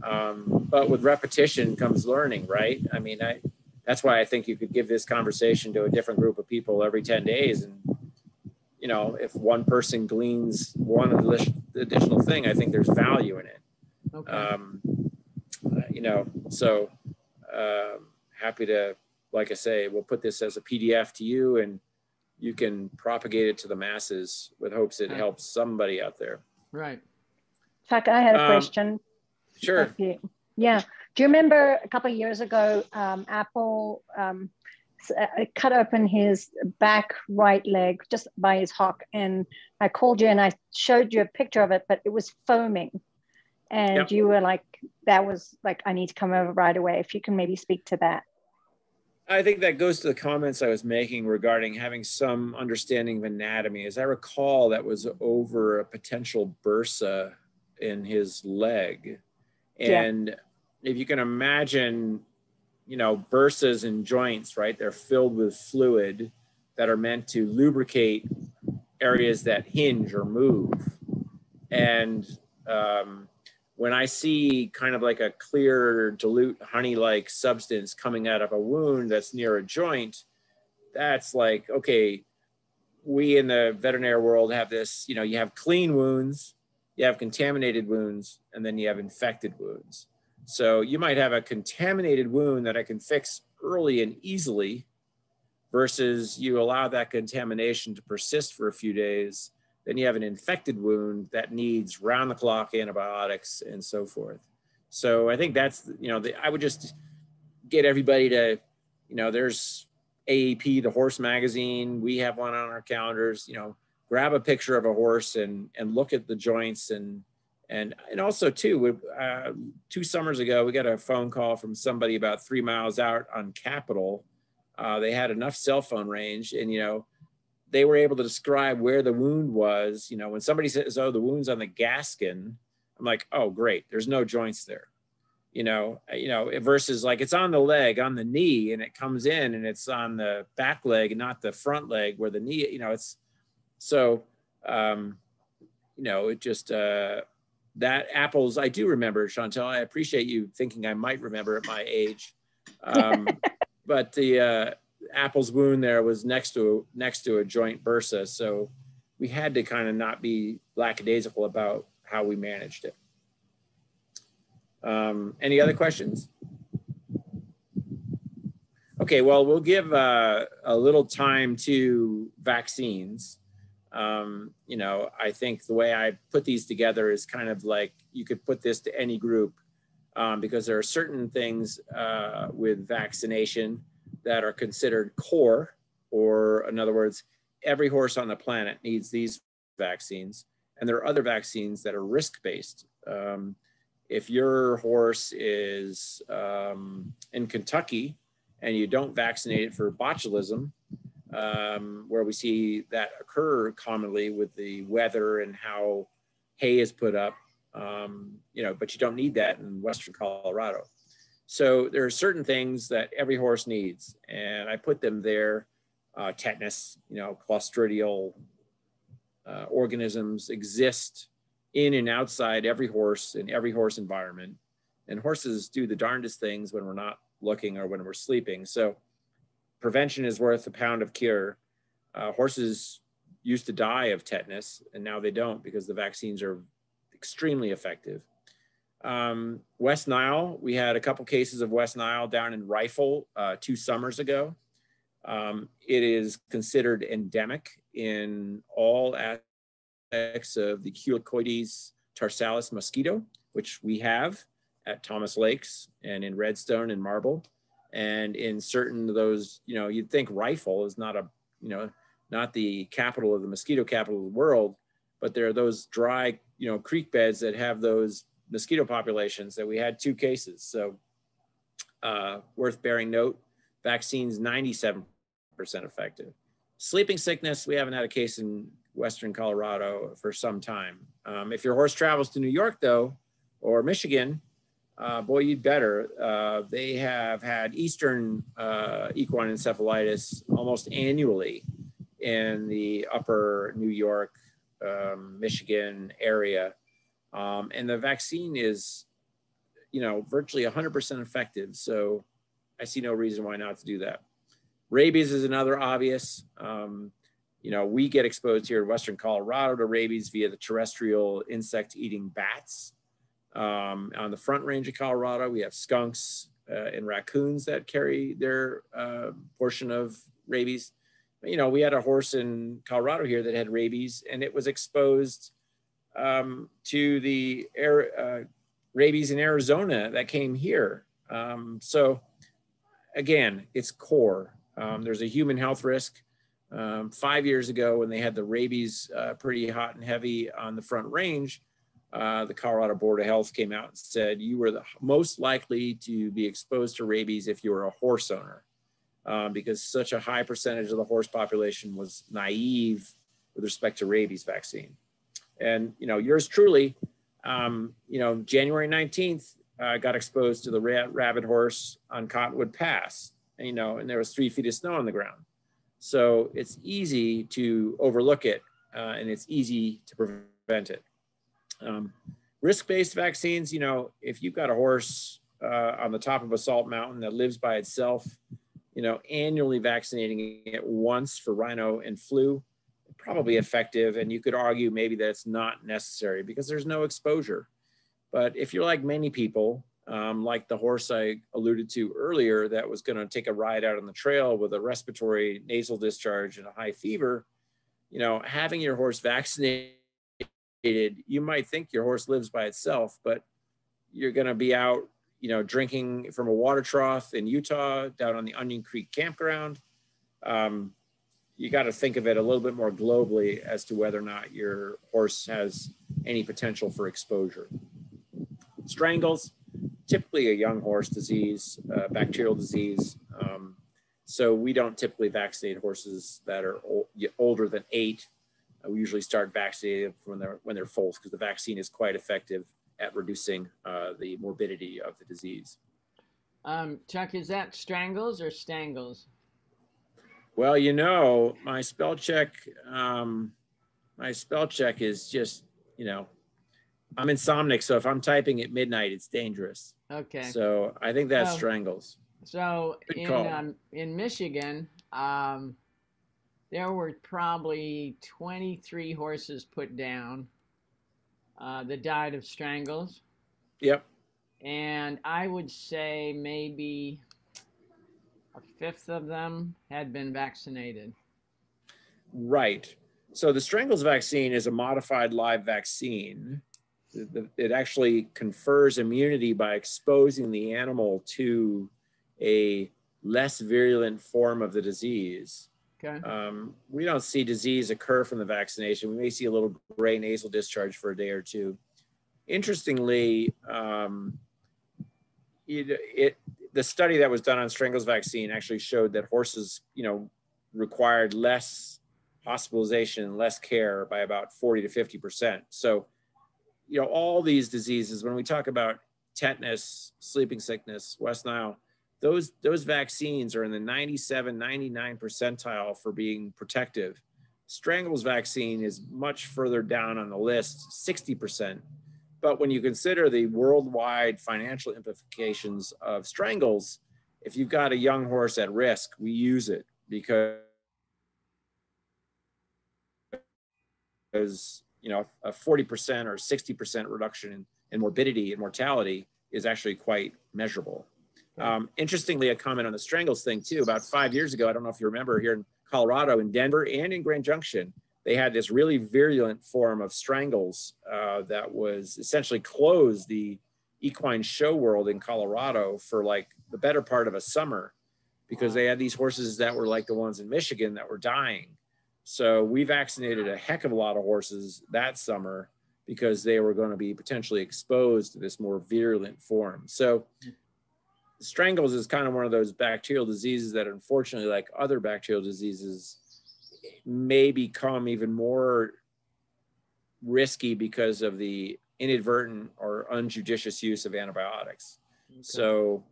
Um, but with repetition comes learning, right? I mean, I, that's why I think you could give this conversation to a different group of people every 10 days. And, you know, if one person gleans one additional thing, I think there's value in it. Okay. Um, you know, so uh, happy to like I say, we'll put this as a PDF to you and you can propagate it to the masses with hopes it helps somebody out there. Right. Chuck, I had a um, question. Sure. Yeah. Do you remember a couple of years ago, um, Apple um, uh, cut open his back right leg just by his hock? And I called you and I showed you a picture of it, but it was foaming. And yep. you were like, that was like, I need to come over right away. If you can maybe speak to that. I think that goes to the comments I was making regarding having some understanding of anatomy. As I recall, that was over a potential bursa in his leg. And yeah. if you can imagine, you know, bursas and joints, right? They're filled with fluid that are meant to lubricate areas that hinge or move. And um, when I see kind of like a clear, dilute, honey like substance coming out of a wound that's near a joint, that's like, okay, we in the veterinary world have this, you know, you have clean wounds, you have contaminated wounds, and then you have infected wounds. So you might have a contaminated wound that I can fix early and easily versus you allow that contamination to persist for a few days. Then you have an infected wound that needs round the clock antibiotics and so forth. So I think that's, you know, the, I would just get everybody to, you know, there's AEP, the horse magazine. We have one on our calendars, you know, grab a picture of a horse and, and look at the joints and, and, and also too, uh, two summers ago, we got a phone call from somebody about three miles out on Capitol. Uh, they had enough cell phone range and, you know, they were able to describe where the wound was. You know, when somebody says, oh, the wound's on the gaskin, I'm like, oh, great, there's no joints there. You know, uh, you know, versus like it's on the leg, on the knee, and it comes in and it's on the back leg not the front leg where the knee, you know, it's so um, you know, it just uh that apples I do remember, Chantel. I appreciate you thinking I might remember at my age. Um, but the uh apple's wound there was next to next to a joint bursa. So we had to kind of not be lackadaisical about how we managed it. Um, any other questions? Okay, well, we'll give uh, a little time to vaccines. Um, you know, I think the way I put these together is kind of like you could put this to any group um, because there are certain things uh, with vaccination that are considered core, or in other words, every horse on the planet needs these vaccines. And there are other vaccines that are risk based. Um, if your horse is um, in Kentucky and you don't vaccinate it for botulism, um, where we see that occur commonly with the weather and how hay is put up, um, you know, but you don't need that in Western Colorado. So there are certain things that every horse needs, and I put them there. Uh, tetanus, you know, clostridial uh, organisms exist in and outside every horse in every horse environment. And horses do the darndest things when we're not looking or when we're sleeping. So prevention is worth a pound of cure. Uh, horses used to die of tetanus and now they don't because the vaccines are extremely effective. Um, West Nile, we had a couple cases of West Nile down in Rifle uh, two summers ago. Um, it is considered endemic in all aspects of the Culicoides tarsalis mosquito, which we have at Thomas Lakes and in Redstone and Marble. And in certain of those, you know, you'd think Rifle is not a, you know, not the capital of the mosquito capital of the world, but there are those dry, you know, creek beds that have those mosquito populations that we had two cases. So uh, worth bearing note, vaccines 97% effective. Sleeping sickness, we haven't had a case in Western Colorado for some time. Um, if your horse travels to New York though, or Michigan, uh, boy, you'd better. Uh, they have had Eastern uh, equine encephalitis almost annually in the upper New York, um, Michigan area. Um, and the vaccine is, you know, virtually 100% effective. So I see no reason why not to do that. Rabies is another obvious. Um, you know, we get exposed here in Western Colorado to rabies via the terrestrial insect eating bats. Um, on the front range of Colorado, we have skunks uh, and raccoons that carry their uh, portion of rabies. You know, we had a horse in Colorado here that had rabies and it was exposed um, to the air, uh, rabies in Arizona that came here. Um, so again, it's core. Um, there's a human health risk. Um, five years ago, when they had the rabies uh, pretty hot and heavy on the front range, uh, the Colorado Board of Health came out and said you were the most likely to be exposed to rabies if you were a horse owner, um, because such a high percentage of the horse population was naive with respect to rabies vaccine. And you know, yours truly, um, you know, January 19th, uh, got exposed to the rabbit horse on Cottonwood Pass, and, you know, and there was three feet of snow on the ground. So it's easy to overlook it, uh, and it's easy to prevent it. Um, risk-based vaccines, you know, if you've got a horse uh, on the top of a salt mountain that lives by itself, you know, annually vaccinating it once for rhino and flu probably effective. And you could argue maybe that it's not necessary because there's no exposure. But if you're like many people, um, like the horse I alluded to earlier that was going to take a ride out on the trail with a respiratory nasal discharge and a high fever, you know, having your horse vaccinated, you might think your horse lives by itself, but you're going to be out, you know, drinking from a water trough in Utah down on the Onion Creek campground. Um, you got to think of it a little bit more globally as to whether or not your horse has any potential for exposure. Strangles, typically a young horse disease, uh, bacterial disease. Um, so we don't typically vaccinate horses that are older than eight. Uh, we usually start vaccinating when they're when they're foals because the vaccine is quite effective at reducing uh, the morbidity of the disease. Um, Chuck, is that strangles or stangles? Well, you know, my spell check, um, my spell check is just, you know, I'm insomniac, so if I'm typing at midnight, it's dangerous. Okay. So I think that Oh. strangles. So Good in um, in Michigan, um, there were probably 23 horses put down uh, that died of strangles, Yep. and I would say maybe a fifth of them had been vaccinated. Right. So the strangles vaccine is a modified live vaccine. It actually confers immunity by exposing the animal to a less virulent form of the disease. Okay. Um, we don't see disease occur from the vaccination. We may see a little gray nasal discharge for a day or two. Interestingly, um, it, it the study that was done on strangles vaccine actually showed that horses, you know, required less hospitalization, less care by about 40 to 50 percent. So, you know, all these diseases, when we talk about tetanus, sleeping sickness, West Nile, those those vaccines are in the 97 99 percentile for being protective strangles vaccine is much further down on the list 60% but when you consider the worldwide financial implications of strangles if you've got a young horse at risk we use it because you know a 40% or 60% reduction in, in morbidity and mortality is actually quite measurable um, interestingly, a comment on the strangles thing too. About five years ago, I don't know if you remember here in Colorado, in Denver, and in Grand Junction, they had this really virulent form of strangles uh, that was essentially closed the equine show world in Colorado for like the better part of a summer because they had these horses that were like the ones in Michigan that were dying. So we vaccinated a heck of a lot of horses that summer because they were going to be potentially exposed to this more virulent form. So strangles is kind of one of those bacterial diseases that unfortunately like other bacterial diseases may become even more risky because of the inadvertent or unjudicious use of antibiotics Okay. so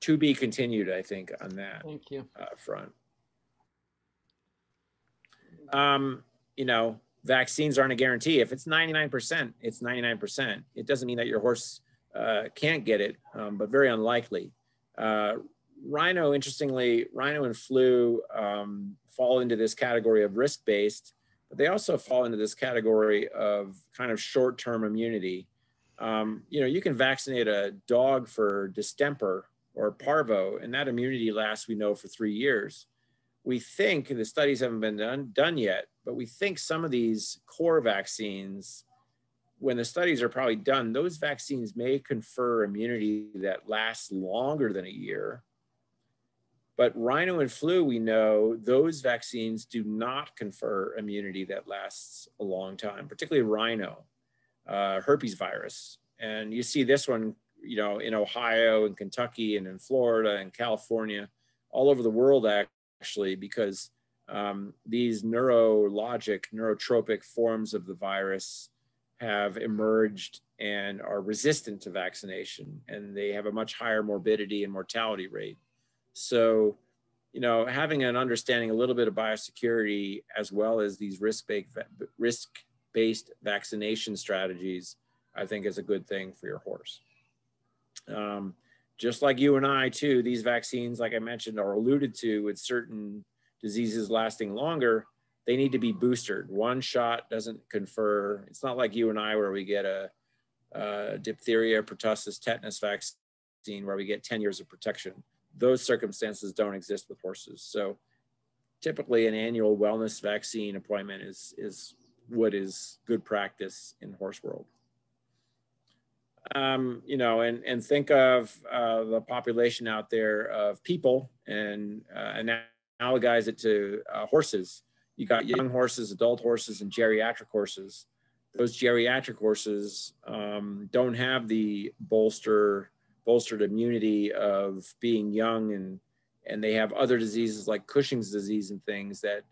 to be continued i think on that Thank you. uh, front um you know vaccines aren't a guarantee if it's 99% it's 99% it doesn't mean that your horse uh, can't get it, um, but very unlikely. Uh, rhino, interestingly, rhino and flu um, fall into this category of risk based, but they also fall into this category of kind of short term immunity. Um, you know, you can vaccinate a dog for distemper or parvo, and that immunity lasts, we know, for three years. We think, and the studies haven't been done, done yet, but we think some of these core vaccines when the studies are probably done, those vaccines may confer immunity that lasts longer than a year. But rhino and flu, we know those vaccines do not confer immunity that lasts a long time, particularly rhino, uh, herpes virus. And you see this one, you know, in Ohio and Kentucky and in Florida and California, all over the world, actually, because um, these neurologic, neurotropic forms of the virus have emerged and are resistant to vaccination and they have a much higher morbidity and mortality rate. So, you know, having an understanding a little bit of biosecurity as well as these risk-based risk-based vaccination strategies, I think is a good thing for your horse. Um, just like you and I too, these vaccines, like I mentioned, are alluded to with certain diseases lasting longer they need to be boosted. One shot doesn't confer. It's not like you and I where we get a uh, diphtheria, pertussis, tetanus vaccine, where we get 10 years of protection. Those circumstances don't exist with horses. So typically an annual wellness vaccine appointment is, is what is good practice in horse world. Um, you know, and, and think of uh, the population out there of people and uh, analogize it to uh, horses. You got young horses, adult horses, and geriatric horses. Those geriatric horses um, don't have the bolster bolstered immunity of being young and and they have other diseases like Cushing's disease and things that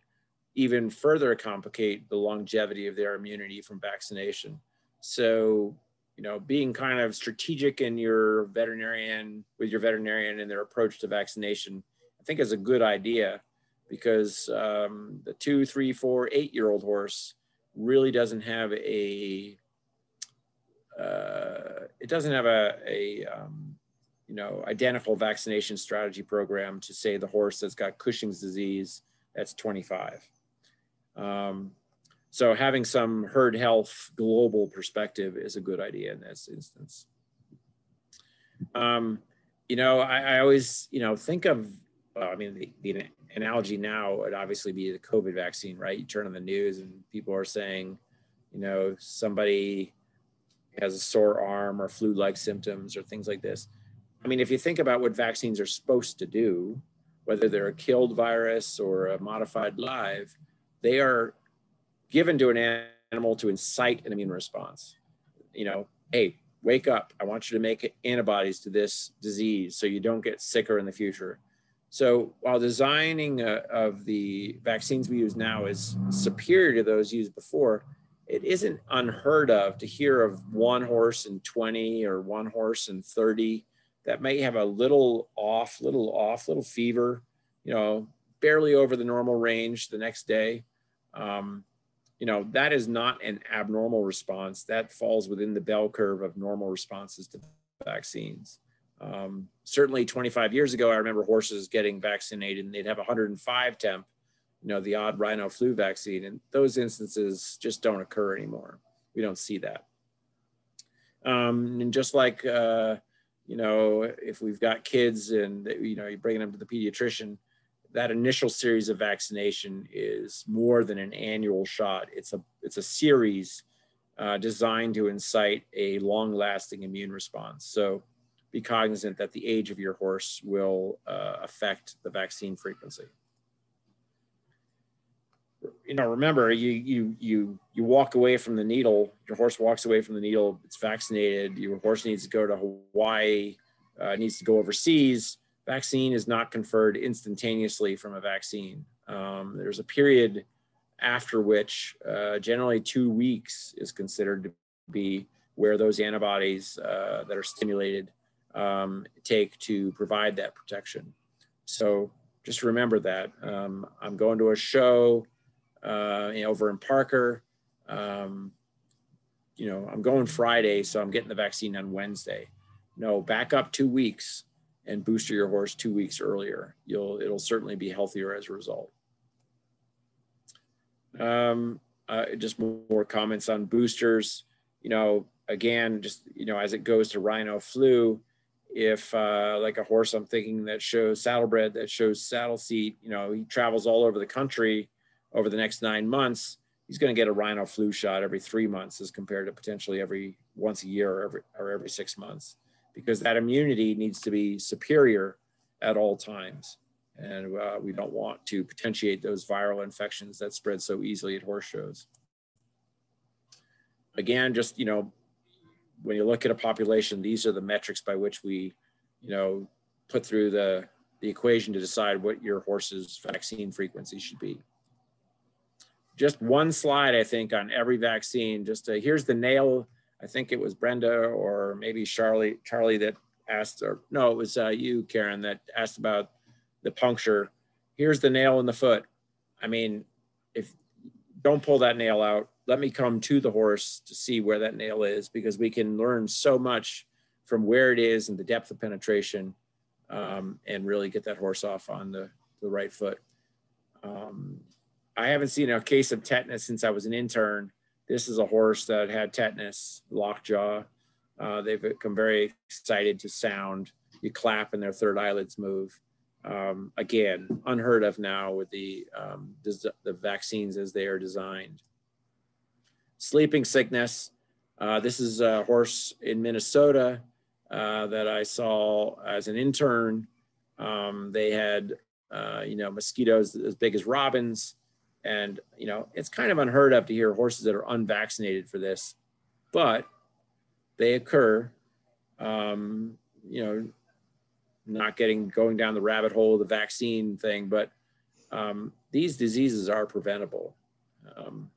even further complicate the longevity of their immunity from vaccination. So, you know, being kind of strategic in your veterinarian with your veterinarian and their approach to vaccination, I think is a good idea because um, the two, three, four, eight year old horse really doesn't have a uh, it doesn't have a, a um, you know, identical vaccination strategy program to say the horse that's got Cushing's disease, that's 25. Um, so having some herd health global perspective is a good idea in this instance. Um, you know, I, I, always, you know, think of, well, I mean, the, the analogy now would obviously be the COVID vaccine, right? You turn on the news and people are saying, you know, somebody has a sore arm or flu-like symptoms or things like this. I mean, if you think about what vaccines are supposed to do, whether they're a killed virus or a modified live, they are given to an animal to incite an immune response. You know, hey, wake up. I want you to make antibodies to this disease so you don't get sicker in the future. So while designing uh, of the vaccines we use now is superior to those used before, it isn't unheard of to hear of one horse in 20 or one horse in 30 that may have a little off, little off, little fever, you know, barely over the normal range the next day. Um, you know, that is not an abnormal response. That falls within the bell curve of normal responses to vaccines. Um, certainly 25 years ago, I remember horses getting vaccinated and they'd have 105 temp, you know, the odd rhino flu vaccine. And those instances just don't occur anymore. We don't see that. Um, and just like, uh, you know, if we've got kids and, you know, you're bringing them to the pediatrician, that initial series of vaccination is more than an annual shot. It's a, it's a series uh, designed to incite a long lasting immune response. So be cognizant that the age of your horse will uh, affect the vaccine frequency. You know, remember, you you you you walk away from the needle. Your horse walks away from the needle. It's vaccinated. Your horse needs to go to Hawaii. Uh, needs to go overseas. Vaccine is not conferred instantaneously from a vaccine. Um, there's a period after which, uh, generally two weeks, is considered to be where those antibodies uh, that are stimulated um, take to provide that protection. So just remember that. Um, I'm going to a show uh, over in Parker. Um, you know, I'm going Friday, so I'm getting the vaccine on Wednesday. No, back up two weeks and booster your horse two weeks earlier. You'll it'll certainly be healthier as a result. Um, uh, just more comments on boosters. You know, again, just you know, as it goes to rhino flu, if uh, like a horse I'm thinking that shows saddlebred that shows saddle seat, you know, he travels all over the country over the next nine months, he's going to get a rhino flu shot every three months as compared to potentially every once a year or every, or every six months, because that immunity needs to be superior at all times. And uh, we don't want to potentiate those viral infections that spread so easily at horse shows. Again, just, you know, when you look at a population, these are the metrics by which we, you know, put through the, the equation to decide what your horse's vaccine frequency should be. Just one slide, I think, on every vaccine. Just to, here's the nail. I think it was Brenda or maybe Charlie, Charlie that asked, or no, it was uh, you, Karen, that asked about the puncture. Here's the nail in the foot. I mean, if don't pull that nail out, let me come to the horse to see where that nail is because we can learn so much from where it is and the depth of penetration um, and really get that horse off on the, the right foot. Um, I haven't seen a case of tetanus since I was an intern. This is a horse that had tetanus, lockjaw. Uh, they've become very excited to sound. You clap and their third eyelids move. Um, again, unheard of now with the, um, the, vaccines as they are designed. Sleeping sickness. Uh, this is a horse in Minnesota uh, that I saw as an intern. Um, they had, uh, you know, mosquitoes as big as robins. And, you know, it's kind of unheard of to hear horses that are unvaccinated for this, but they occur. Um, you know, not getting going down the rabbit hole the vaccine thing, but um, these diseases are preventable. Um,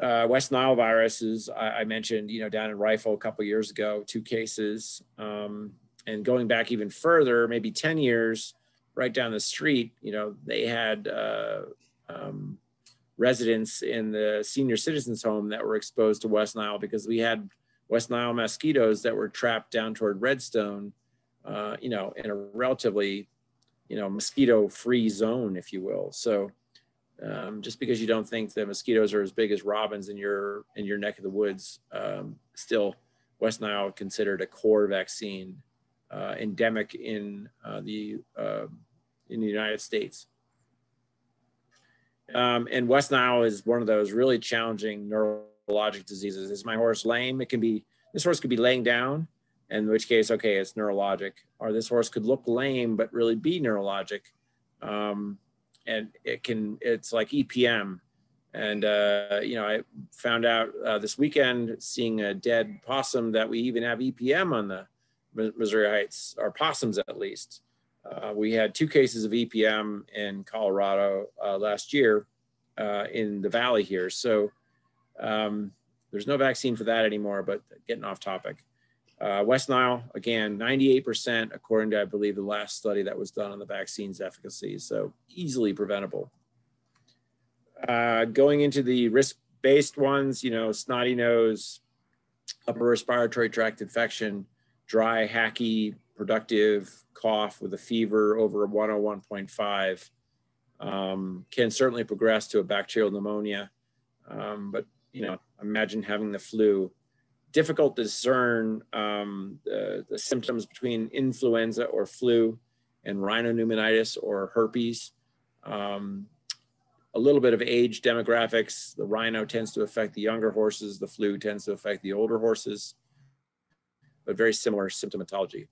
uh, West Nile viruses, I, I, mentioned, you know, down in Rifle a couple years ago, two cases. Um, and going back even further, maybe 10 years, right down the street, you know, they had uh, um, residents in the senior citizens home that were exposed to West Nile because we had West Nile mosquitoes that were trapped down toward Redstone, uh, you know, in a relatively, you know, mosquito-free zone, if you will. So um, just because you don't think the mosquitoes are as big as robins in your in your neck of the woods, um, still West Nile considered a core vaccine, uh, endemic in uh, the uh, in the United States. Um, and West Nile is one of those really challenging neurologic diseases. Is my horse lame? It can be. This horse could be laying down, in which case, okay, it's neurologic. Or this horse could look lame but really be neurologic. Um, and it can it's like EPM. And uh, you know, I found out uh, this weekend seeing a dead possum that we even have EPM on the Missouri Heights, or possums at least. Uh, we had two cases of EPM in Colorado uh, last year uh, in the valley here. So um, there's no vaccine for that anymore, but getting off topic. Uh, West Nile, again, 98%, according to, I believe, the last study that was done on the vaccine's efficacy. So easily preventable. Uh, going into the risk-based ones, you know, snotty nose, upper respiratory tract infection, dry, hacky, productive cough with a fever over 101.5 um, can certainly progress to a bacterial pneumonia. Um, but, you know, imagine having the flu difficult to discern um, the, the, symptoms between influenza or flu and rhinopneumonitis or herpes. Um, a little bit of age demographics. The rhino tends to affect the younger horses. The flu tends to affect the older horses, but very similar symptomatology.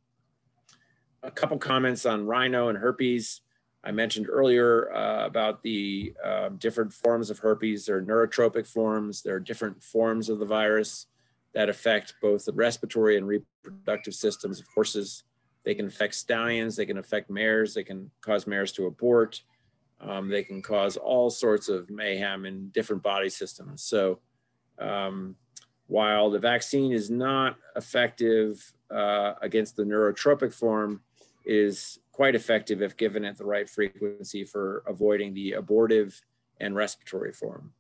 A couple comments on rhino and herpes. I mentioned earlier uh, about the uh, different forms of herpes. There are neurotropic forms. There are different forms of the virus that affect both the respiratory and reproductive systems of horses. They can affect stallions, they can affect mares, they can cause mares to abort. Um, they can cause all sorts of mayhem in different body systems. So um, while the vaccine is not effective uh, against the neurotropic form, is quite effective if given at the right frequency for avoiding the abortive and respiratory form.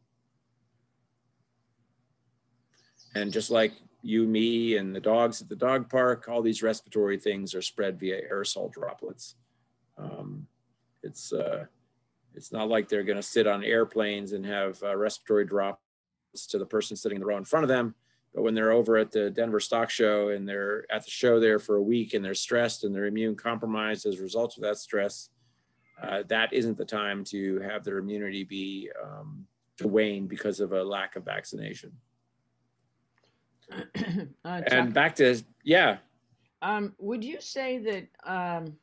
And just like you, me, and the dogs at the dog park, all these respiratory things are spread via aerosol droplets. Um, it's uh, it's not like they're going to sit on airplanes and have uh, respiratory drops to the person sitting in the row in front of them. But when they're over at the Denver Stock Show and they're at the show there for a week and they're stressed and they're immune compromised as a result of that stress, uh, that isn't the time to have their immunity be um, to wane because of a lack of vaccination. uh, and back to yeah. Um, would you say that um,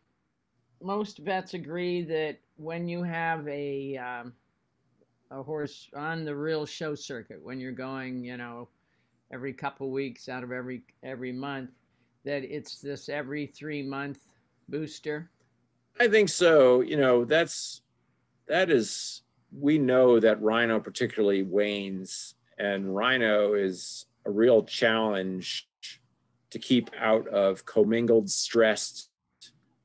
most vets agree that when you have a um, a horse on the real show circuit, when you're going, you know, every couple weeks out of every every month, that it's this every three month booster? I think so. You know, that's that is we know that rhino particularly wanes, and rhino is a real challenge to keep out of commingled, stressed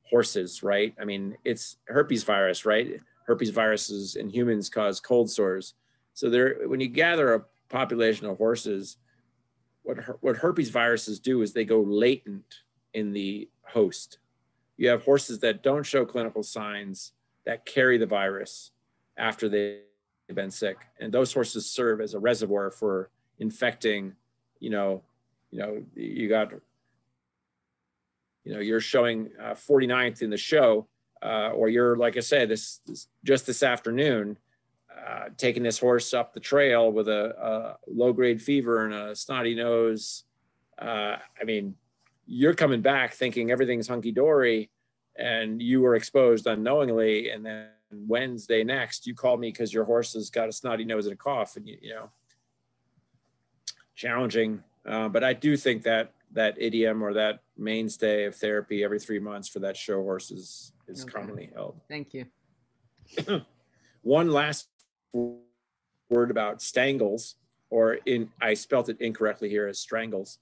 horses, right? I mean, it's herpes virus, right? Herpes viruses in humans cause cold sores. So there, when you gather a population of horses, what, what herpes viruses do is they go latent in the host. You have horses that don't show clinical signs that carry the virus after they've been sick. And those horses serve as a reservoir for infecting you know, you know, you got, you know, you're showing uh, 49th in the show, uh, or you're, like I said, this, this just this afternoon, uh, taking this horse up the trail with a, a low grade fever and a snotty nose. Uh, I mean, you're coming back thinking everything's hunky dory and you were exposed unknowingly. And then Wednesday next, you call me because your horse has got a snotty nose and a cough and you, you know, challenging. Uh, but I do think that that idiom or that mainstay of therapy every three months for that show horse is, is Okay. commonly held. Thank you. One last word about stangles, or in I spelt it incorrectly here as strangles.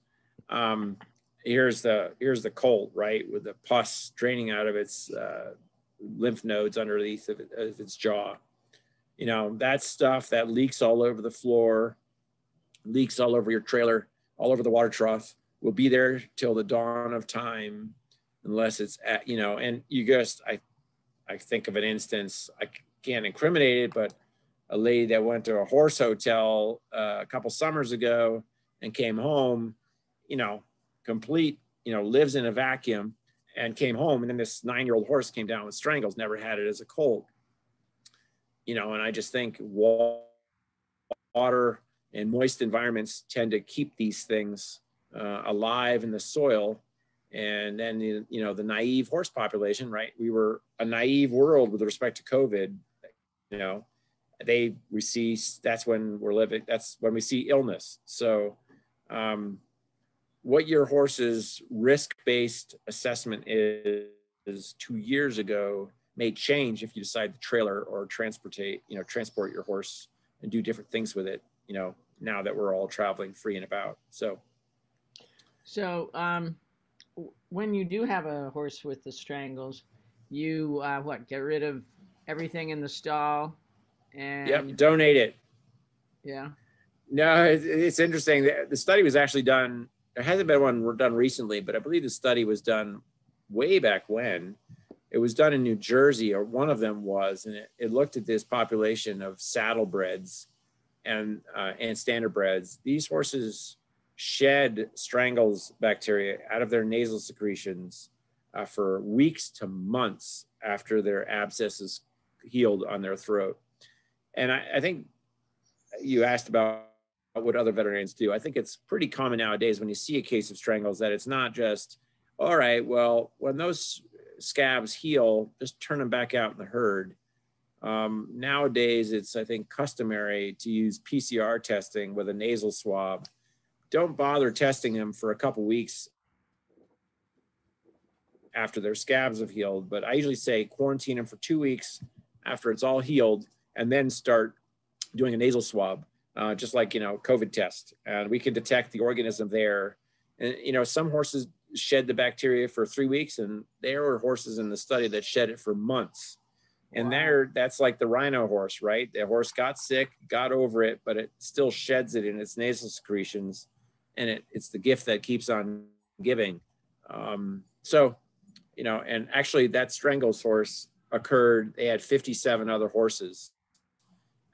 Um, here's the here's the colt, right, with the pus draining out of its uh, lymph nodes underneath of, it, of its jaw. You know that stuff that leaks all over the floor, leaks all over your trailer, all over the water trough. Will be there till the dawn of time, unless it's at you know. And you just I I think of an instance. I can't incriminate it, but a lady that went to a horse hotel uh, a couple summers ago and came home, you know, complete, you know, lives in a vacuum and came home. And then this nine year old horse came down with strangles, never had it as a colt. You know, and I just think wa- water and moist environments tend to keep these things uh, alive in the soil. And then, you know, the naive horse population, right? We were a naive world with respect to COVID, you know, they we see that's when we're living that's when we see illness so um, what your horse's risk-based assessment is, is two years ago may change if you decide to trailer or transportate you know transport your horse and do different things with it you know now that we're all traveling free and about so So, um, when you do have a horse with the strangles, you uh, what? Get rid of everything in the stall, and yep donate it yeah, No, it's, it's interesting. The, the study was actually done. There hasn't been one done recently, but I believe the study was done way back when. It was done in New Jersey, or one of them was, and it, it looked at this population of saddlebreds and uh, and standardbreds. These horses shed strangles bacteria out of their nasal secretions uh, for weeks to months after their abscesses healed on their throat. And I, I think you asked about what other veterinarians do. I think it's pretty common nowadays when you see a case of strangles that it's not just, all right, well, when those scabs heal, just turn them back out in the herd. Um, nowadays, it's, I think, customary to use PCR testing with a nasal swab. Don't bother testing them for a couple weeks after their scabs have healed, but I usually say quarantine them for two weeks after it's all healed and then start doing a nasal swab, uh, just like you know COVID test, and we can detect the organism there. And you know some horses shed the bacteria for three weeks, and there were horses in the study that shed it for months. And Wow. there, that's like the rhino horse, right? The horse got sick, got over it, but it still sheds it in its nasal secretions, and it, it's the gift that keeps on giving. Um, so, you know, and actually, that strangles horse occurred. They had 57 other horses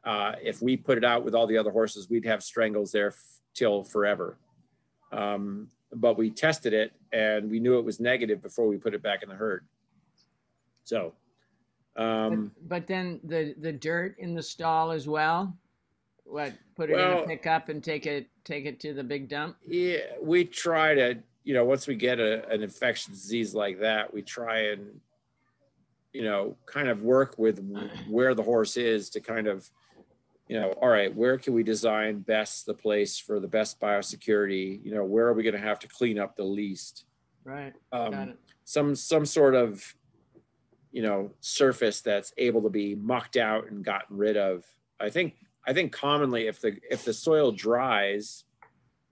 uh, if we put it out with all the other horses, we'd have strangles there f- till forever. Um, but we tested it and we knew it was negative before we put it back in the herd. So, um, but, but then the the dirt in the stall as well. What? Put it in a pickup and take it take it to the big dump. yeah, we try to, you know, once we get a, an infectious disease like that, we try and, you know, kind of work with where the horse is to kind of, you know, all right, where can we design best the place for the best biosecurity? You know, where are we going to have to clean up the least? Right. Got Um, it. some some sort of, you know, surface that's able to be mucked out and gotten rid of. I think I think commonly if the if the soil dries,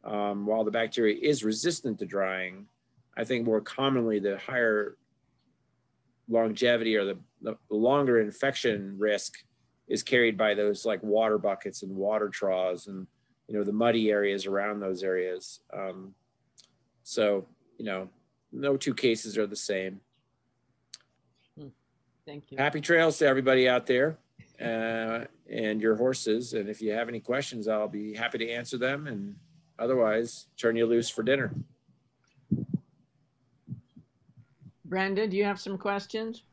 um, while the bacteria is resistant to drying, I think more commonly the higher longevity or the, the longer infection risk is carried by those like water buckets and water troughs and you know the muddy areas around those areas. Um, so you know, no two cases are the same. Thank you. Happy trails to everybody out there uh, and your horses. And if you have any questions, I'll be happy to answer them. And otherwise, turn you loose for dinner. Brenda, do you have some questions?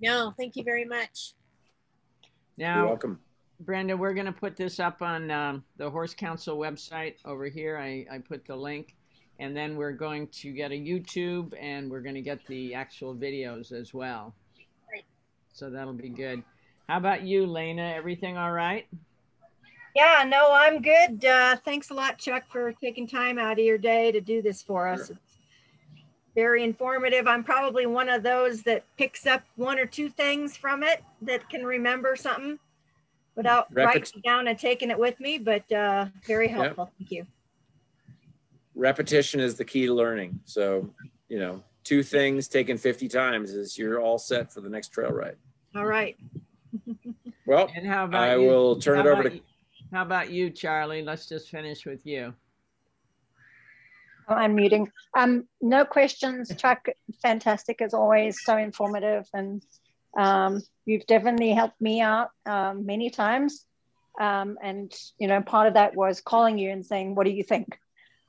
No, thank you very much. You're Now, welcome. Brenda, we're going to put this up on um, the Horse Council website over here. I, I put the link. And then we're going to get a YouTube and we're going to get the actual videos as well. Great. So that'll be good. How about you, Lena? Everything all right? Yeah, no, I'm good. Uh, thanks a lot, Chuck, for taking time out of your day to do this for us. Sure. It's very informative. I'm probably one of those that picks up one or two things from it that can remember something without Repet- writing it down and taking it with me, but uh, very helpful. Thank you. Repetition is the key to learning. So, you know, two things taken 50 times is you're all set for the next trail ride. All right. Well, And how about I you? will turn how it over to, you- How about you, Charlie? Let's just finish with you. I'm muting. Um, no questions, Chuck. Fantastic as always. So informative, and um, you've definitely helped me out um, many times. Um, and you know, part of that was calling you and saying, "What do you think?"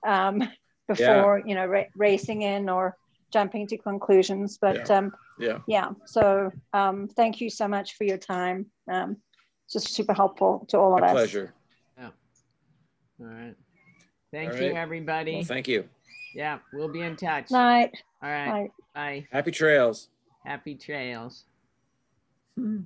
Um, before you know ra- racing in or jumping to conclusions. But um, yeah. yeah, so um, thank you so much for your time. Um, just super helpful to all of My us. pleasure. All right. Thank All you, everybody. Well, thank you. yeah, we'll be in touch. Night. All right. Night. Bye. Happy trails. Happy trails. Hmm.